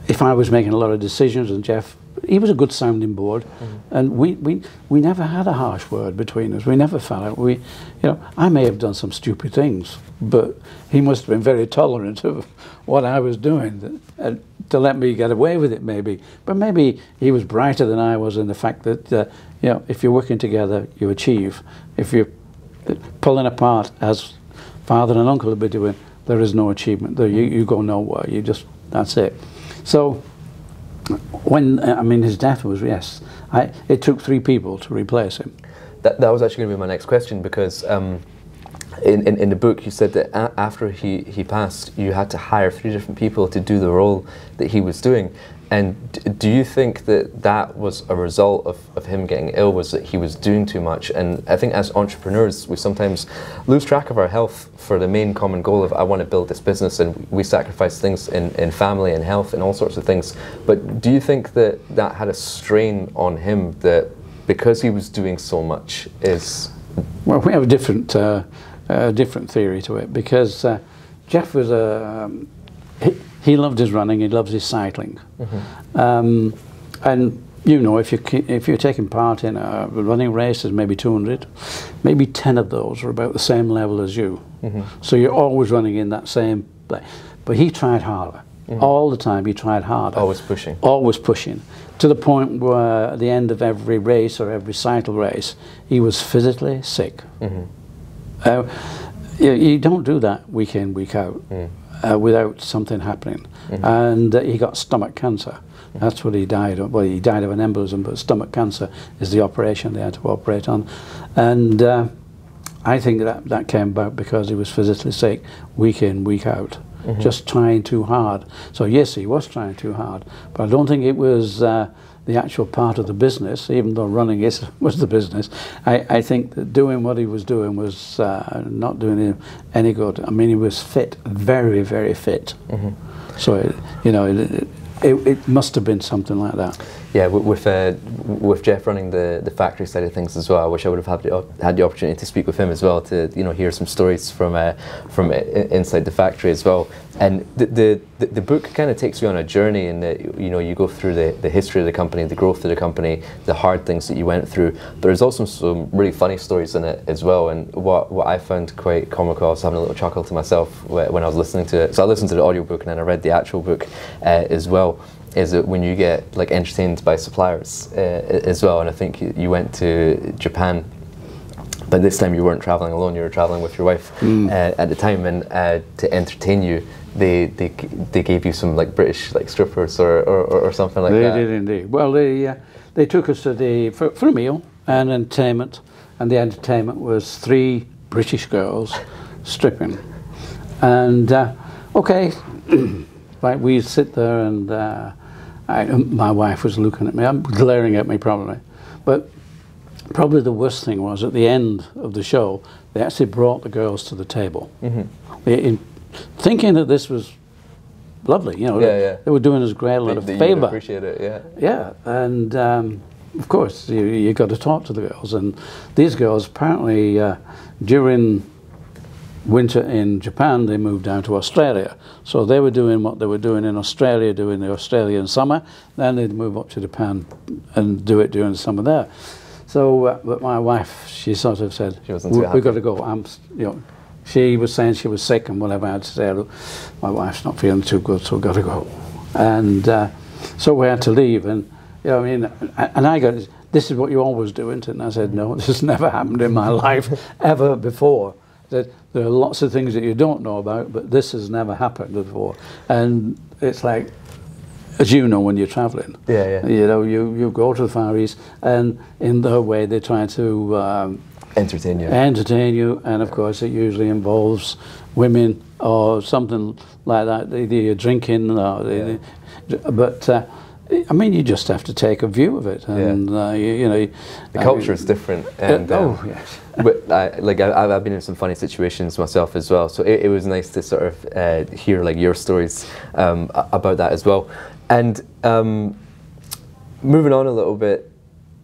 if I was making a lot of decisions and Jeff, he was a good sounding board, and we, we we never had a harsh word between us. We never fell out. We, you know, I may have done some stupid things, but he must have been very tolerant of what I was doing uh, to let me get away with it, maybe. But maybe he was brighter than I was in the fact that uh, you know, if you're working together, you achieve. If you're pulling apart, as father and uncle have been doing, there is no achievement. There, you, you go nowhere. You just that's it. So when I mean his death was yes, I, it took three people to replace him. That, that was actually going to be my next question because um, in, in, in the book you said that after he, he passed, you had to hire three different people to do the role that he was doing. And do you think that that was a result of, of him getting ill? Was that he was doing too much? And I think as entrepreneurs, we sometimes lose track of our health for the main common goal of I want to build this business, and we sacrifice things in, in family and health and all sorts of things. But do you think that that had a strain on him that because he was doing so much is Well, we have a different, uh, uh, different theory to it because uh, Jeff was a. Um, he, he loved his running. He loves his cycling, um, and you know if you if you're taking part in a running race, there's maybe 200, maybe 10 of those are about the same level as you. So you're always running in that same place. But he tried harder all the time. He tried harder always pushing? always pushing to the point where at the end of every race or every cycle race, he was physically sick. Uh, you, you don't do that week in, week out uh, without something happening. And uh, he got stomach cancer. That's what he died of. Well, he died of an embolism, but stomach cancer is the operation they had to operate on. And uh, I think that that came about because he was physically sick week in, week out, just trying too hard. So yes, he was trying too hard, but I don't think it was uh, the actual part of the business, even though running is (laughs) was the business. I, I think that doing what he was doing was uh, not doing him any good. I mean, he was fit, very, very fit. So it, you know, it, it, it must have been something like that. Yeah, with uh, with Jeff running the, the factory side of things as well, I wish I would have had the, had the opportunity to speak with him as well to you know hear some stories from uh, from inside the factory as well. And the the, the, book kind of takes you on a journey, and that you know you go through the, the history of the company, the growth of the company, the hard things that you went through. But there's also some really funny stories in it as well. And what what I found quite comical, I was having a little chuckle to myself when I was listening to it. So I listened to the audiobook and then I read the actual book uh, as well is that when you get like entertained by suppliers uh, as well. And I think you, went to Japan, but this time you weren't traveling alone. You were traveling with your wife uh, at the time, and uh, to entertain you, they, they they gave you some like British like strippers or, or, or something like they that. They did indeed. Well, they uh, they took us to the for, for a meal and entertainment, and the entertainment was three British girls stripping, and uh, okay, (clears throat) right, we sit there and uh, I, my wife was looking at me, I'm glaring at me probably, but probably the worst thing was at the end of the show they actually brought the girls to the table, They- in, thinking that this was lovely. You know, Yeah, they, yeah. they were doing us a great lot of that you would favour. appreciate it, yeah. Yeah, and um, of course you you got to talk to the girls, and these girls apparently uh, during winter in Japan they moved down to Australia, so they were doing what they were doing in Australia, doing the Australian summer. Then they'd move up to Japan and do it during the summer there. So, uh, but my wife, she sort of said, She wasn't too "We- happy." "We've got to go." I'm, you know. She was saying she was sick and whatever. I had to say, "Look, my wife's not feeling too good, so we've got to go. And uh, so we had to leave. And, you know, I mean, and I got, this is what you always do, isn't it? And I said, no, (laughs) this has never happened in my (laughs) life ever before. That there are lots of things that you don't know about, but this has never happened before. And it's like, as you know when you're traveling. Yeah, yeah. You know, you, you go to the Far East, and in their way, they try to um, Entertain you. entertain you, and of course, it usually involves women or something like that. Either you're drinking, or they, but uh, I mean, you just have to take a view of it, and uh, you, you know, the I culture mean, is different. And, uh, um, oh yes. but I, like I, I've been in some funny situations myself as well, so it, it was nice to sort of uh, hear like your stories um, about that as well. And um, moving on a little bit,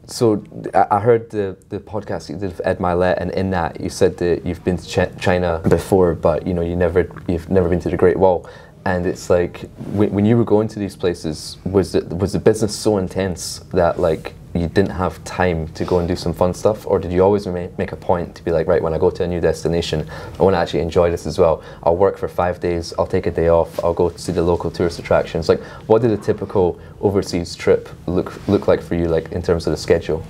so I I heard the, the podcast you did with Ed Mylett, and in that you said that you've been to Ch- China before, but you know you never you've never been to the Great Wall. And it's like when, when you were going to these places, was it was the business so intense that like you didn't have time to go and do some fun stuff, or did you always ma- make a point to be like, right, when I go to a new destination, I want to actually enjoy this as well. I'll work for five days, I'll take a day off, I'll go see the local tourist attractions. Like, what did a typical overseas trip look look like for you, like in terms of the schedule?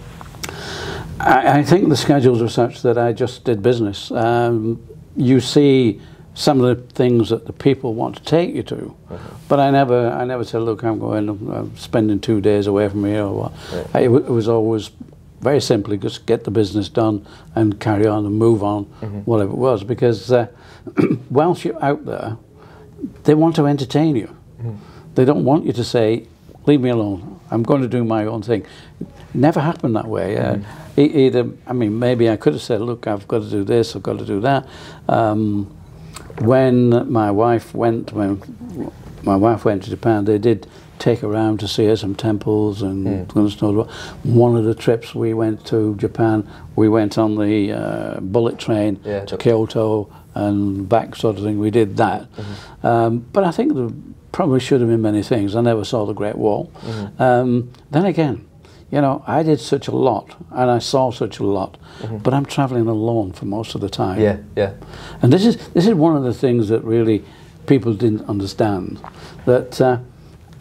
I, I think the schedules were such that I just did business. Um, you see some of the things that the people want to take you to, mm-hmm. but I never, I never said, look, I'm going, I'm spending two days away from here or what. Right. It, it, was always very simply just get the business done and carry on and move on, mm-hmm. whatever it was. Because uh, (clears throat) whilst you're out there, they want to entertain you. Mm-hmm. They don't want you to say, leave me alone. I'm going to do my own thing. It never happened that way. Uh, mm-hmm. either, I mean, maybe I could have said, look, I've got to do this, I've got to do that. Um, when my wife went, when my wife went to Japan, they did take her around to see her some temples and mm. One of the trips we went to Japan, we went on the uh, bullet train yeah, to Kyoto and back sort of thing. We did that. Mm-hmm. Um, but I think there probably should have been many things. I never saw the Great Wall. Mm-hmm. Um, then again, you know, I did such a lot and I saw such a lot, mm-hmm. but I'm traveling alone for most of the time. Yeah, yeah. And this is this is one of the things that really people didn't understand that uh,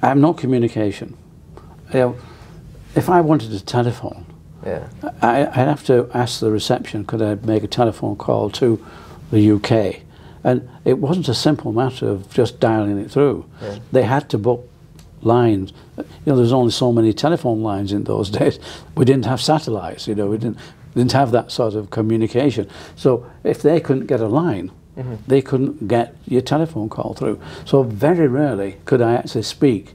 I have no communication. You know, if I wanted a telephone, yeah. I, would have to ask the reception could I make a telephone call to the UK, and it wasn't a simple matter of just dialing it through. Yeah. They had to book lines. You know, there's only so many telephone lines in those (laughs) days. We didn't have satellites. You know, we didn't didn't have that sort of communication. So if they couldn't get a line, mm-hmm. they couldn't get your telephone call through. So very rarely could I actually speak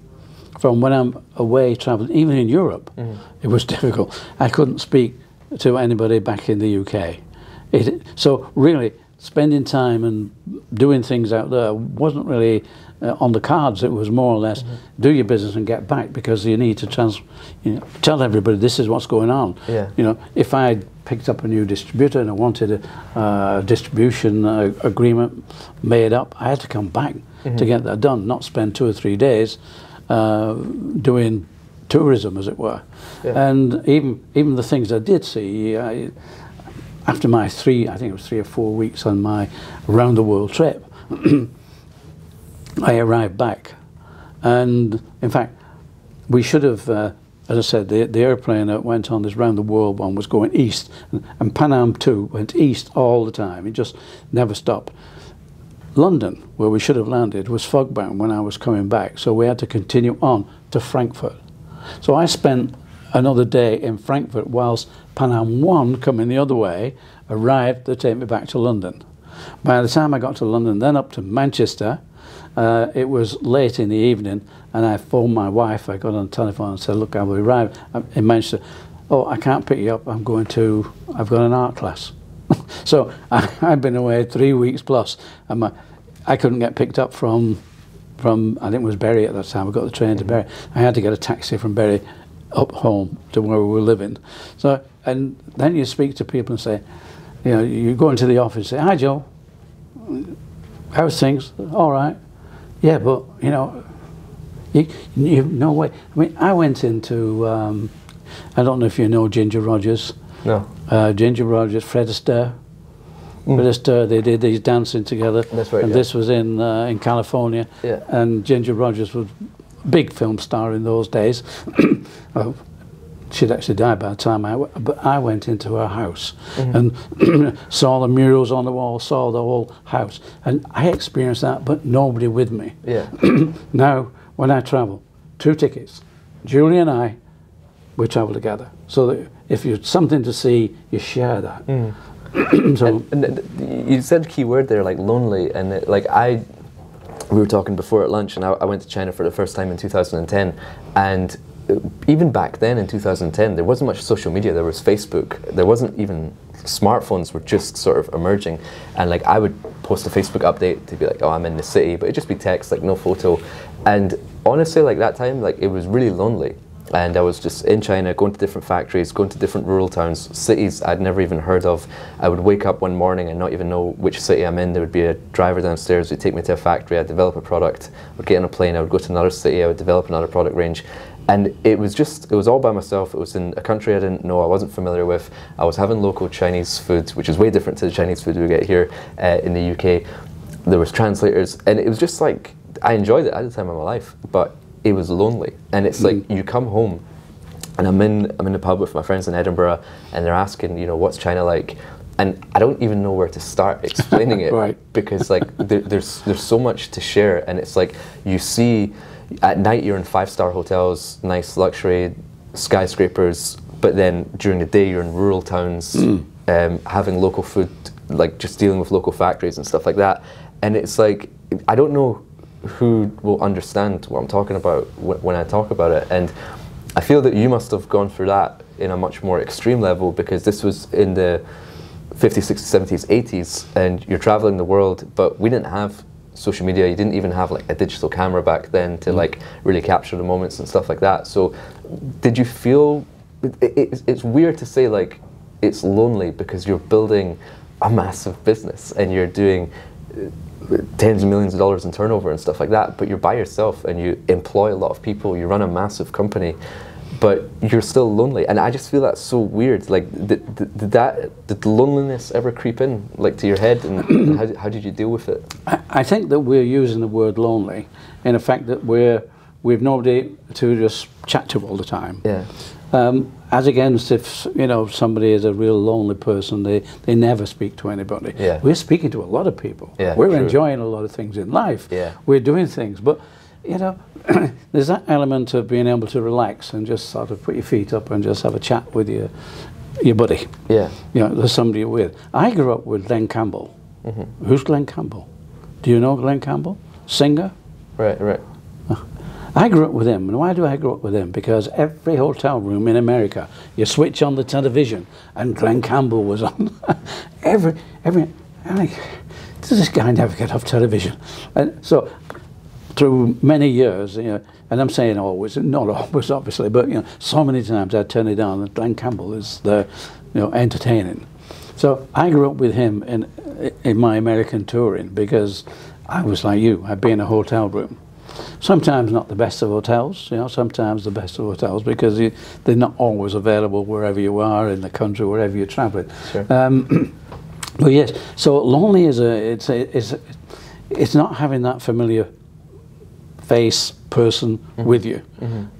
from when I'm away traveling, even in Europe. Mm-hmm. It was (laughs) difficult. I couldn't speak to anybody back in the UK. It, so really, spending time and doing things out there wasn't really uh, on the cards. It was more or less mm-hmm. do your business and get back because you need to trans, you know, tell everybody this is what's going on. Yeah. You know, if I picked up a new distributor and I wanted a uh, distribution uh, agreement made up, I had to come back mm-hmm. to get that done, not spend two or three days uh, doing tourism, as it were. Yeah. And even even the things I did see. I, after my three, I think it was three or four weeks on my round the world trip, (clears throat) I arrived back. And in fact, we should have, uh, as I said, the, the airplane that went on this round the world one was going east. And, and Pan Am 2 went east all the time. It just never stopped. London, where we should have landed, was fogbound when I was coming back. So we had to continue on to Frankfurt. So I spent another day in Frankfurt whilst Pan Am 1 coming the other way arrived to take me back to London. By the time I got to London, then up to Manchester, uh, it was late in the evening, and I phoned my wife. I got on the telephone and said, "Look, I will arrive in Manchester." Oh, I can't pick you up. I'm going to. I've got an art class. (laughs) so (laughs) I, have been away three weeks plus, and my, I couldn't get picked up from from I think it was Bury at that time. I got the train to Bury. I had to get a taxi from Bury up home to where we were living. So and then you speak to people and say, you know, you go into the office and say, "Hi, Joe. How's things? All right." Yeah, but you know, you, you no way. I mean, I went into. Um, I don't know if you know Ginger Rogers. No. Uh, Ginger Rogers, Fred Astaire. Mm. Fred Astaire, they did these dancing together. That's right. And yeah. this was in uh, in California. Yeah. And Ginger Rogers was a big film star in those days. well, (coughs) she'd actually died by the time I, but I went into her house mm-hmm. and (clears throat) saw the murals on the wall, saw the whole house, and I experienced that, but nobody with me. Yeah. (clears throat) now, when I travel, two tickets, Julie and I, we travel together. So that if you've something to see, you share that. Mm. (clears throat) so and, and you said key word there, like lonely, and it, like I. We were talking before at lunch, and I, I went to China for the first time in 2010, and even back then in 2010, there wasn't much social media. There was Facebook. There wasn't even smartphones were just sort of emerging, and like I would post a Facebook update to be like, "Oh, I'm in the city," but it'd just be text, like no photo. And honestly, like that time, like it was really lonely. and I was just in China, going to different factories, going to different rural towns, cities I'd never even heard of. I would wake up one morning and not even know which city I'm in. There would be a driver downstairs who'd take me to a factory, I'd develop a product, I would get on a plane, I would go to another city, I would develop another product range. And it was just, it was all by myself. It was in a country I didn't know, I wasn't familiar with. I was having local Chinese food, which is way different to the Chinese food we get here uh, in the UK. There was translators, and it was just like, I enjoyed it at the time of my life, but it was lonely. And it's like you come home, and I'm in I'm in the pub with my friends in Edinburgh, and they're asking, you know, what's China like? And I don't even know where to start (laughs) explaining it Right. because like there, there's there's so much to share, and it's like you see at night you're in five star hotels, nice luxury skyscrapers, but then during the day you're in rural towns, um, having local food, like just dealing with local factories and stuff like that. And it's like I don't know who will understand what I'm talking about wh- when I talk about it, and I feel that you must have gone through that in a much more extreme level because this was in the 50s, 60s, 70s, 80s, and you're traveling the world, but we didn't have social media. You didn't even have like a digital camera back then to like really capture the moments and stuff like that. So, did you feel? It, it, it's- it's weird to say like it's lonely because you're building a massive business and you're doing uh, tens of millions of dollars in turnover and stuff like that. But you're by yourself and you employ a lot of people. You run a massive company but you're still lonely and i just feel that's so weird like did, did, that did loneliness ever creep in like to your head and (clears throat) how, how did you deal with it I, I think that we're using the word lonely in the fact that we're we've nobody to just chat to all the time. yeah Um, as against if you know somebody is a real lonely person, they, they never speak to anybody. Yeah. We're speaking to a lot of people. Yeah, We're true. enjoying a lot of things in life. Yeah. We're doing things, but you know, (clears throat) there's that element of being able to relax and just sort of put your feet up and just have a chat with your your buddy. yeah You know, there's somebody you're with. I grew up with Glen Campbell. Mm-hmm. Who's Glen Campbell? Do you know Glen Campbell? Singer? right right I grew up with him. And why do I grow up with him? Because every hotel room in America, you switch on the television and Glen Campbell was on. (laughs) every, every, I'm like, does this guy never get off television? And so, through many years, you know, and I'm saying always, not always (laughs) obviously, but you know, so many times I turn it down that Glen Campbell is the, you know, entertaining. So I grew up with him in in my American touring because I was like you. I'd be in a hotel room. Sometimes not the best of hotels, you know. Sometimes the best of hotels because you, they're not always available wherever you are in the country, wherever you're traveling. Sure. Um, (clears throat) but yes, so lonely is a it's a, it's a, it's not having that familiar face person with you.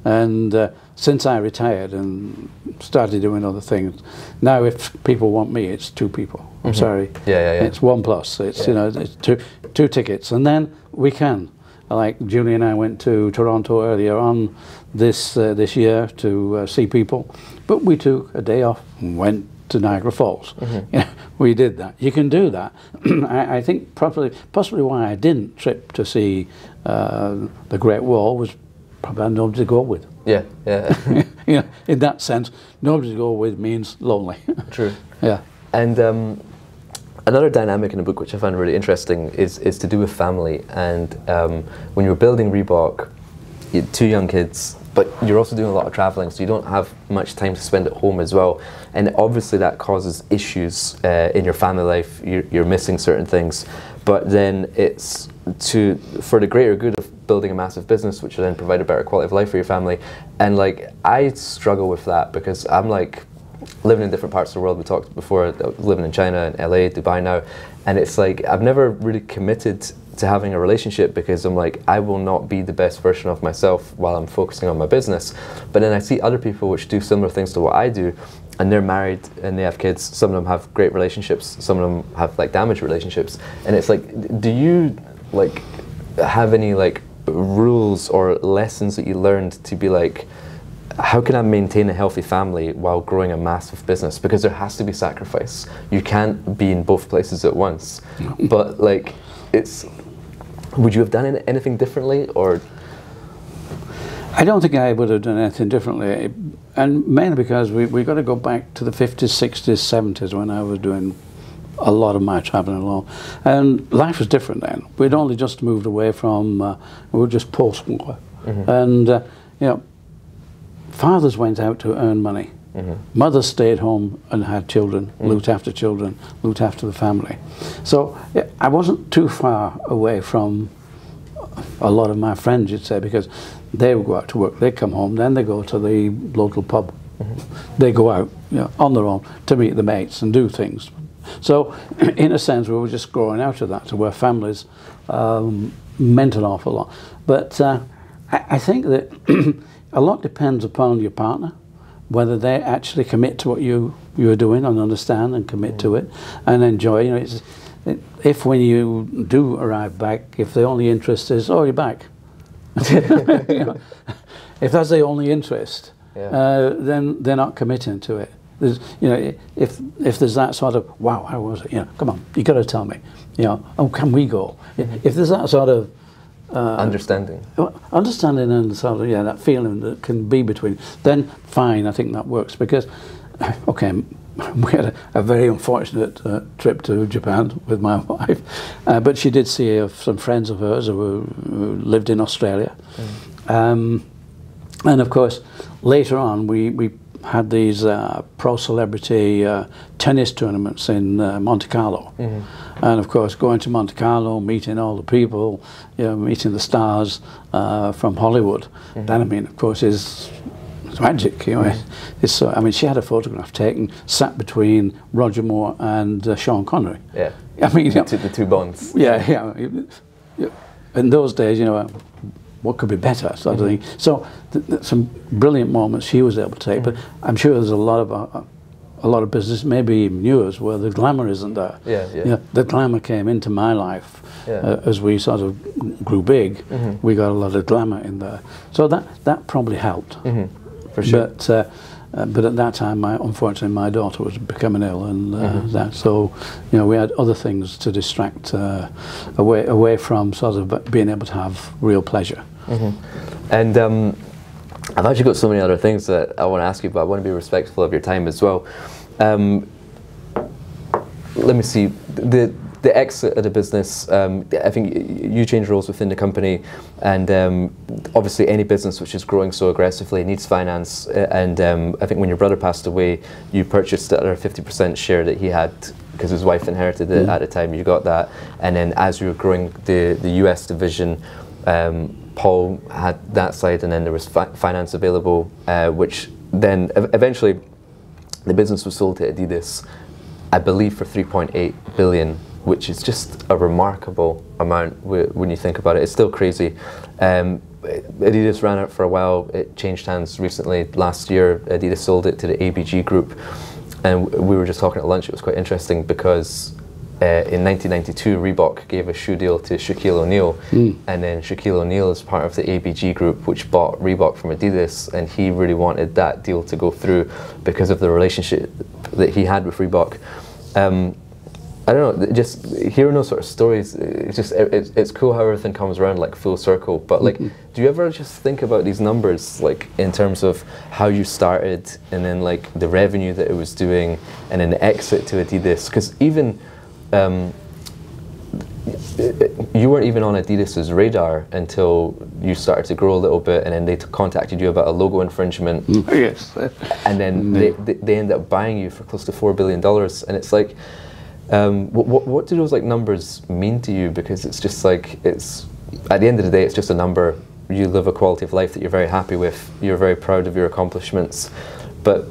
And uh, since I retired and started doing other things, now if people want me, it's two people. I'm sorry. Yeah, yeah, yeah. It's one plus. It's you know it's two two tickets, and then we can. Like Julie and I went to Toronto earlier on this uh, this year to uh, see people, but we took a day off and went to Niagara Falls. (laughs) You know, we did that. You can do that. (clears throat) I, I think probably possibly why I didn't trip to see uh, the Great Wall was probably had nobody to go with. yeah yeah (laughs) you know, in that sense, nobody to go with means lonely. (laughs) true yeah. And um, another dynamic in the book, which I found really interesting, is is to do with family. And um, when you were building Reebok, you two young kids, but you're also doing a lot of traveling, so you don't have much time to spend at home as well. And obviously, that causes issues uh, in your family life. You're, you're missing certain things, but then it's to for the greater good of building a massive business, which will then provide a better quality of life for your family. And like I struggle with that because I'm like living in different parts of the world. We talked before, uh, living in China and LA, Dubai now, and it's like I've never really committed to having a relationship because I'm like I will not be the best version of myself while I'm focusing on my business. But then I see other people which do similar things to what I do, and they're married and they have kids. Some of them have great relationships. Some of them have like damaged relationships, and it's like, do you like have any like rules or lessons that you learned to be like? how can I maintain a healthy family while growing a massive business? Because there has to be sacrifice. You can't be in both places at once. but like, it's. Would you have done anything differently, or I don't think I would have done anything differently, and mainly because we we got to go back to the 50s, 60s, 70s when I was doing a lot of my traveling alone, and life was different then. We'd only just moved away from uh, we were just post-war, and uh, you know, fathers went out to earn money. Mothers stayed home and had children, looked after children, looked after the family. So I wasn't too far away from a lot of my friends, you'd say, because they would go out to work, they come home, then they go to the local pub. They go out you know, on their own to meet the mates and do things. So, (clears throat) in a sense, we were just growing out of that to where families um, meant an awful lot. But uh, I, I think that (clears throat) a lot depends upon your partner, whether they actually commit to what you you are doing and understand and commit to it and enjoy. You know, it's, it, if when you do arrive back, if the only interest is, oh, you're back. You (laughs) know, if that's the only interest, Yeah. uh, then they're not committing to it. There's, you know, if if there's that sort of wow, how was it? You know, come on, you got to tell me. You know, oh, can we go? If there's that sort of Understanding. well, understanding and sort of yeah that feeling that can be between then fine i think that works because (laughs) okay (laughs) we had a, a very unfortunate uh, trip to japan with my (laughs) wife uh, but she did see of some friends of hers who, were, who lived in australia um, and of course later on we, we had these uh, pro celebrity uh, tennis tournaments in uh, Monte Carlo. And of course, going to Monte Carlo, meeting all the people, you know, meeting the stars uh, from Hollywood, that I mean, of course, is it's magic. You know, it's, it's so, I mean, she had a photograph taken, sat between Roger Moore and uh, Sean Connery. Yeah. I mean, you know, the two bonds. yeah, yeah. In those days, you know, what could be better, sort of thing. So, th- th- some brilliant moments she was able to take. But I'm sure there's a lot of uh, a lot of business, maybe even yours, where the glamour isn't there. Yeah, yeah. You know, the glamour came into my life Yeah. uh, as we sort of grew big. We got a lot of glamour in there, so that that probably helped. For sure. But uh, uh, but at that time, my, unfortunately, my daughter was becoming ill, and uh, that. So, you know, we had other things to distract uh, away away from sort of being able to have real pleasure. And um, I've actually got so many other things that I want to ask you, but I want to be respectful of your time as well. Um, let me see the the exit of the business. Um, I think you change roles within the company, and um, obviously any business which is growing so aggressively needs finance. And um, I think when your brother passed away, you purchased the other fifty percent share that he had because his wife inherited it at the time. You got that, and then as you were growing the the US division. Um, Paul had that side, and then there was fi- finance available, uh, which then ev- eventually the business was sold to Adidas, I believe, for 3.8 billion, which is just a remarkable amount wh- when you think about it. It's still crazy. Um, Adidas ran it for a while. It changed hands recently. Last year, Adidas sold it to the ABG Group, and we were just talking at lunch. It was quite interesting because. Uh, in 1992, Reebok gave a shoe deal to Shaquille O'Neal, and then Shaquille O'Neal is part of the ABG group, which bought Reebok from Adidas, and he really wanted that deal to go through because of the relationship that he had with Reebok. Um, I don't know, just hearing those sort of stories, it's just it's, it's cool how everything comes around like full circle. But like, mm-hmm. do you ever just think about these numbers, like in terms of how you started, and then like the revenue that it was doing, and then the exit to Adidas? Because even um, you weren't even on Adidas's radar until you started to grow a little bit, and then they t- contacted you about a logo infringement, mm. oh, yes. and then mm-hmm. they, they, they end up buying you for close to four billion dollars, and it's like, um, what, what what do those like numbers mean to you? Because it's just like it's at the end of the day, it's just a number. You live a quality of life that you're very happy with. You're very proud of your accomplishments, but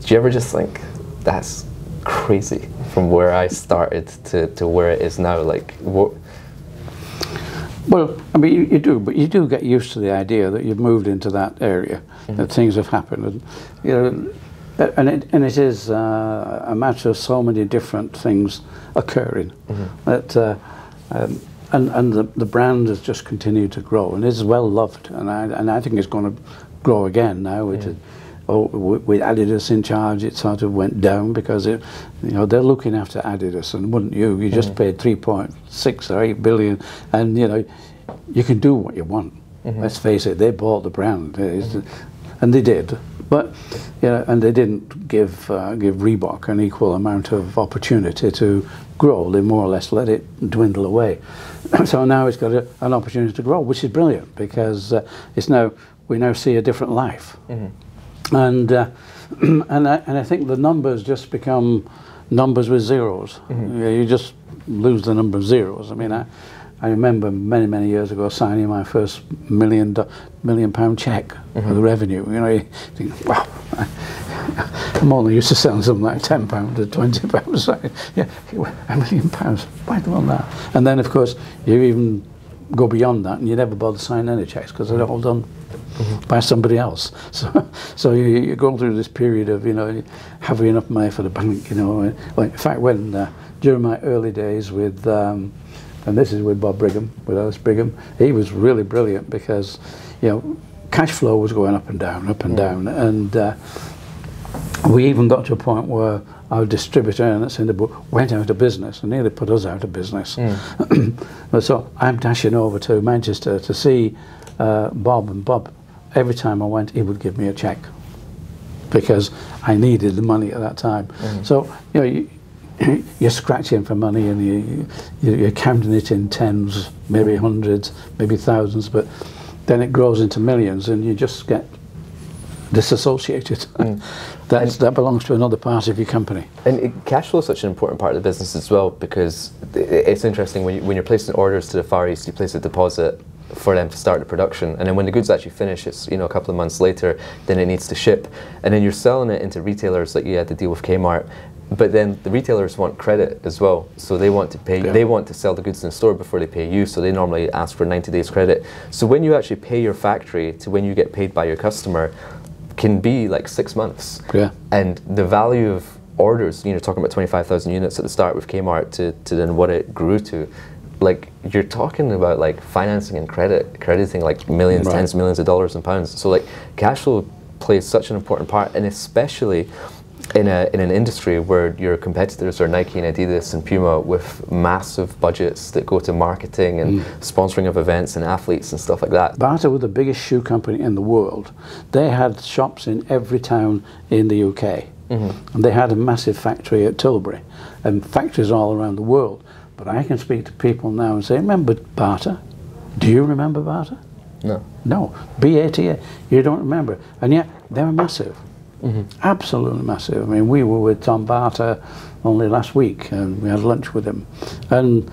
do you ever just think that's crazy from where I started to, to where it is now? Like what? Well, I mean, you, you do, but you do get used to the idea that you've moved into that area, that things have happened, and you know, and it, and it is uh, a matter of so many different things occurring that. Uh, um, and, and the, the brand has just continued to grow and is well loved. And I, and I think it's going to grow again now with, it- oh, with Adidas in charge it sort of went down because it, you know they're looking after Adidas and wouldn't you? You just paid 3.6 or 8 billion and you know you can do what you want. Let's face it they bought the brand. It's- and they did but you know, and they didn't give uh, give Reebok an equal amount of opportunity to grow. They more or less let it dwindle away. (clears throat) so now it's got a, an opportunity to grow, which is brilliant because uh, it's now we now see a different life. and uh, (clears throat) and I, and I think the numbers just become numbers with zeros. Yeah, you just lose the number of zeros. I mean, I, I remember many many years ago signing my first million do- million pound check for the revenue. You know, you think, wow. (laughs) I'm only used to selling something like ten pounds or twenty (laughs) pounds. yeah, a million pounds. Why do I want that? And then of course you even go beyond that, and you never bother signing any checks because they're all done by somebody else. (laughs) So, so you, you're going through this period of, you know, having enough money for the bank, you know. Like, in fact, when, uh, during my early days with, um, and this is with Bob Brigham, with Alice Brigham, he was really brilliant because, you know, cash flow was going up and down, up and down. And uh, we even got to a point where our distributor and that's in the book went out of business and nearly put us out of business. but (clears throat) so I'm dashing over to Manchester to see uh, Bob, and Bob, every time I went, he would give me a check because I needed the money at that time. So, you know, you, (coughs) you're scratching for money and you, you, you're counting it in tens, maybe hundreds, maybe thousands, but then it grows into millions and you just get disassociated. (laughs) Mm. (laughs) That's, that belongs to another part of your company. And it, cash flow is such an important part of the business as well because it's interesting when, you, when you're placing orders to the Far East, you place a deposit for them to start the production, and then when the goods actually finish, it's you know a couple of months later, then it needs to ship, and then you're selling it into retailers like you had to deal with Kmart. But then the retailers want credit as well, so they want to pay. Yeah. They want to sell the goods in the store before they pay you, so they normally ask for 90 days credit. So when you actually pay your factory to when you get paid by your customer, can be like six months. Yeah. And the value of orders, you know, talking about 25,000 units at the start with Kmart to, to then what it grew to, like you're talking about like financing and credit, crediting like millions, Right. tens of millions of dollars and pounds. So like cash flow plays such an important part, and especially in a in an industry where your competitors are Nike and Adidas and Puma with massive budgets that go to marketing and mm. sponsoring of events and athletes and stuff like that. Bata were the biggest shoe company in the world. They had shops in every town in the UK. Mm-hmm. And they had a massive factory at Tilbury and factories all around the world. But I can speak to people now and say, remember Bata? Do you remember Bata? No. No. B-A-T-A. You don't remember. And yet they were massive. Mm-hmm. Absolutely massive. I mean, we were with Tom Bata only last week and we had lunch with him. And,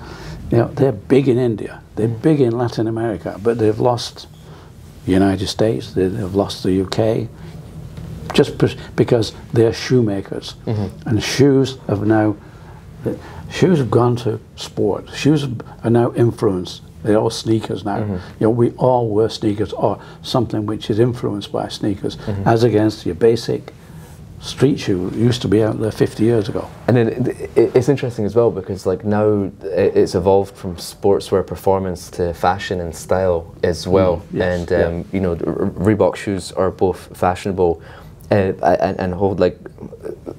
you know, they're big in India. They're big in Latin America, but they've lost the United States, they- they've lost the UK, just because they're shoemakers. Mm-hmm. And shoes have now, shoes have gone to sport. Shoes are now influenced. They're all sneakers now. You know, we all wear sneakers or something which is influenced by sneakers, as against your basic street shoe used to be out there 50 years ago. And then it, it, it's interesting as well because like now it, it's evolved from sportswear performance to fashion and style as well. Mm, yes, and yeah. um, you know, Reebok shoes are both fashionable uh, and, and hold like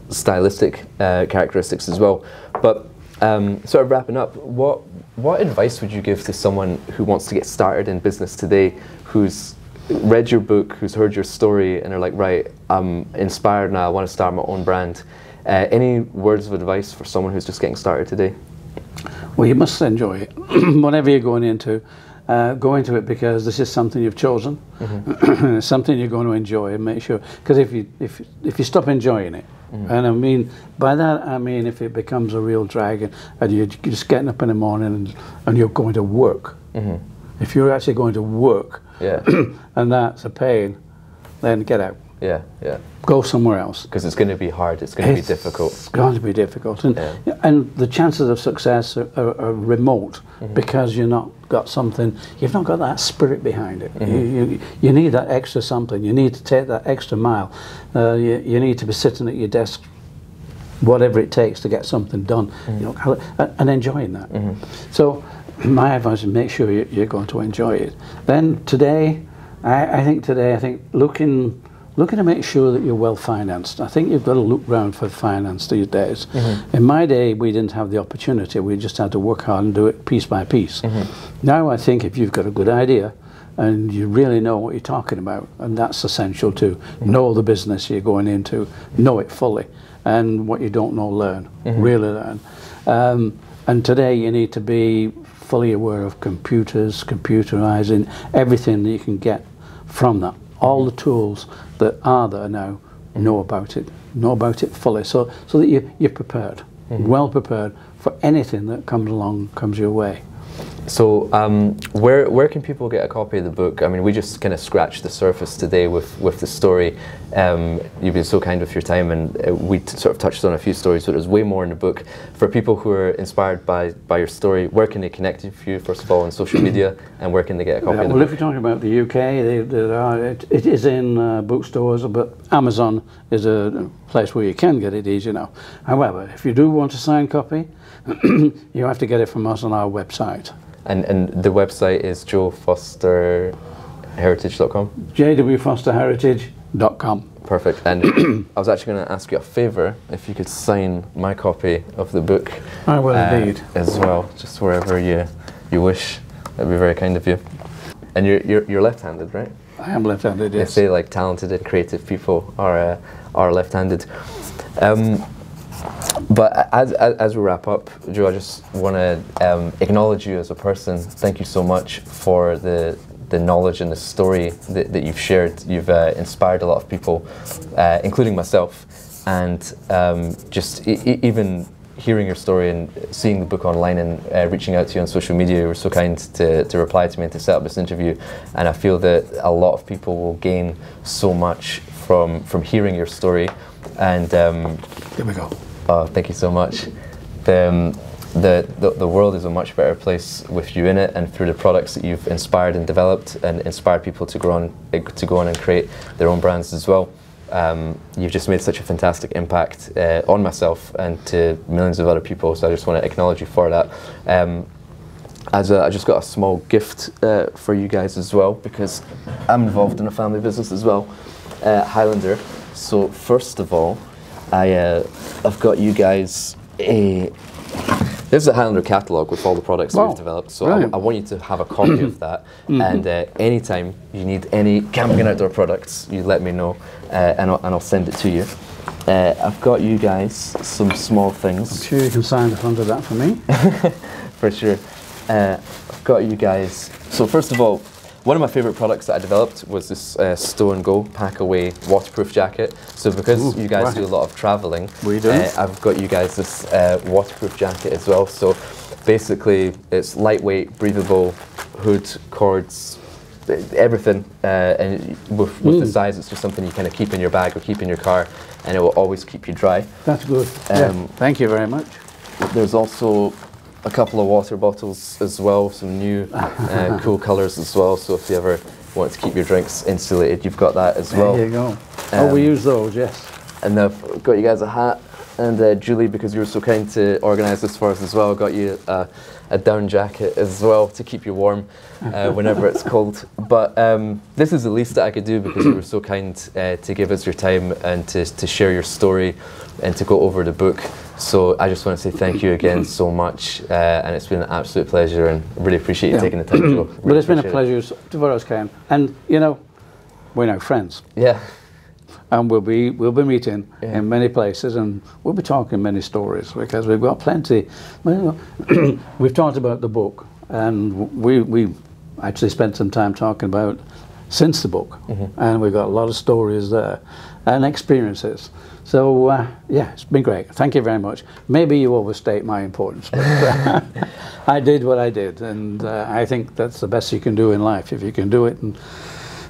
stylistic uh, characteristics as well. But um, sort of wrapping up, what what advice would you give to someone who wants to get started in business today, who's read your book, who's heard your story, and are like, right, I'm inspired now. I want to start my own brand. Uh, any words of advice for someone who's just getting started today? Well, you must enjoy it, (clears throat) whatever you're going into. Uh, go into it because this is something you've chosen, It's mm-hmm. (clears throat) something you're going to enjoy, and make sure. Because if you if if you stop enjoying it, mm-hmm. and I mean by that I mean if it becomes a real drag and, and you're just getting up in the morning and, and you're going to work. Mm-hmm. If you're actually going to work, Yeah, (clears throat) and that's a pain, then get out, yeah, yeah. Go somewhere else. Because it's going to be hard. It's going to be difficult. It's going to be difficult, and Yeah. and the chances of success are, are, are remote Mm-hmm. because you're not got something. You've not got that spirit behind it. Mm-hmm. You, you, you need that extra something. You need to take that extra mile. Uh, you, you need to be sitting at your desk, whatever it takes to get something done. Mm-hmm. You know, and- enjoying that. So, my advice is make sure you, you're going to enjoy it. Then today, I, I think today, I think looking looking to make sure that you're well financed. I think you've got to look round for finance these days. Mm-hmm. In my day, we didn't have the opportunity. We just had to work hard and do it piece by piece. Mm-hmm. Now, I think if you've got a good idea and you really know what you're talking about, and that's essential too. Mm-hmm. Know the business you're going into, know it fully, and what you don't know, learn. Really learn. Um, and today, you need to be fully aware of computers, computerizing everything that you can get from that all the tools that are there now, know about it, know about it fully, so so that you you're prepared, mm. well prepared for anything that comes along comes your way. So, um, where where can people get a copy of the book? I mean, we just kind of scratched the surface today with with the story. Um, you've been so kind with your time, and uh, we sort of touched on a few stories, but there's way more in the book. For people who are inspired by by your story, where can they connect with you? First of all, on social (clears throat) media, and where can they get a copy Yeah, of the well, book? if you're talking about the UK, they, there are, it, it is in uh, bookstores, but Amazon is a place where you can get it easy now. However, if you do want a signed copy, (clears throat) you have to get it from us on our website, And and the website is joefosterheritage.com. jwfosterheritage.com. Perfect. And (clears throat) I was actually going to ask you a favour if you could sign my copy of the book. I will uh, indeed. As well, just wherever you you wish. That'd be very kind of you. And you're you're, you're left-handed, right? I am left-handed, They say like talented and creative people are uh, are left-handed. Um, but as, as, as we wrap up, Joe, I just want to um, acknowledge you as a person. Thank you so much for the the knowledge and the story that, that you've shared. You've uh, inspired a lot of people, uh, including myself, and um, just even hearing your story and seeing the book online and uh, reaching out to you on social media, you were so kind to, to reply to me and to set up this interview. And I feel that a lot of people will gain so much from from hearing your story. And um, Here we go. Oh, thank you so much. The, um, the, the, the world is a much better place with you in it, and through the products that you've inspired and developed, and inspired people to go on to go on and create their own brands as well. Um, you've just made such a fantastic impact uh, on myself and to millions of other people. So I just want to acknowledge you for that. Um, as a, I just got a small gift uh, for you guys as well because I'm involved in a family business as well, uh, Highlander. So first of all, I uh, I've got you guys a. This is a Highlander catalog with all the products Wow, we've developed. So I. I want you to have a copy of that. (clears throat) And uh, anytime you need any camping and outdoor products, you let me know, uh, and, I'll, and I'll send it to you. Uh, I've got you guys some small things I'm Sure, you can sign the front of that for me. (laughs) for sure. Uh, I've got you guys. So first of all, one of my favourite products that I developed was this uh, Stow and Go Pack Away waterproof jacket. So because Ooh, you guys right. do a lot of travelling, We do. Uh, I've got you guys this uh, waterproof jacket as well. So basically, it's lightweight, breathable, hood, cords, everything. Uh, and with, with Mm. the size, it's just something you kind of keep in your bag or keep in your car, and it will always keep you dry. That's good. yeah. Um, Thank you very much. There's also a couple of water bottles as well, some new uh, (laughs) cool colours as well. So if you ever want to keep your drinks insulated, you've got that as well. there you go. oh, we um, use those, yes. And I've got you guys a hat. And uh, Julie, because you were so kind to organise this for us as well, got you uh, a down jacket as well to keep you warm uh, (laughs) whenever it's cold. But um, this is the least that I could do because you were so kind uh, to give us your time and to, to share your story and to go over the book. So I just want to say thank you again so much, uh, and it's been an absolute pleasure, and really appreciate you Yeah. taking the time, Joe. (clears throat) But Really it's been a pleasure to for us, Kian. And, you know, we're now friends. Yeah, and we'll be we'll be meeting Yeah. in many places, and we'll be talking many stories because we've got plenty. (clears throat) We've talked about the book, and we we actually spent some time talking about since the book, and we've got a lot of stories there and experiences. So uh, yeah, it's been great. Thank you very much. Maybe you overstate my importance, but uh, (laughs) I did what I did, and uh, I think that's the best you can do in life. If you can do it and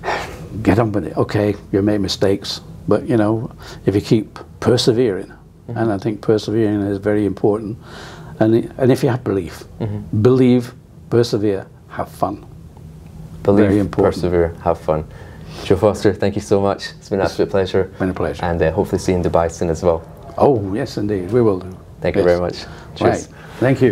(sighs) get on with it. Okay, you make mistakes, but you know, if you keep persevering, and I think persevering is very important. And and if you have belief, believe, persevere, have fun. believe, Very important. persevere, have fun. Joe Foster, thank you so much. It's been an absolute pleasure. Been a pleasure. And uh, hopefully see you in Dubai soon as well. Oh yes, indeed, we will do. Thank you very much. Cheers. Right. Thank you.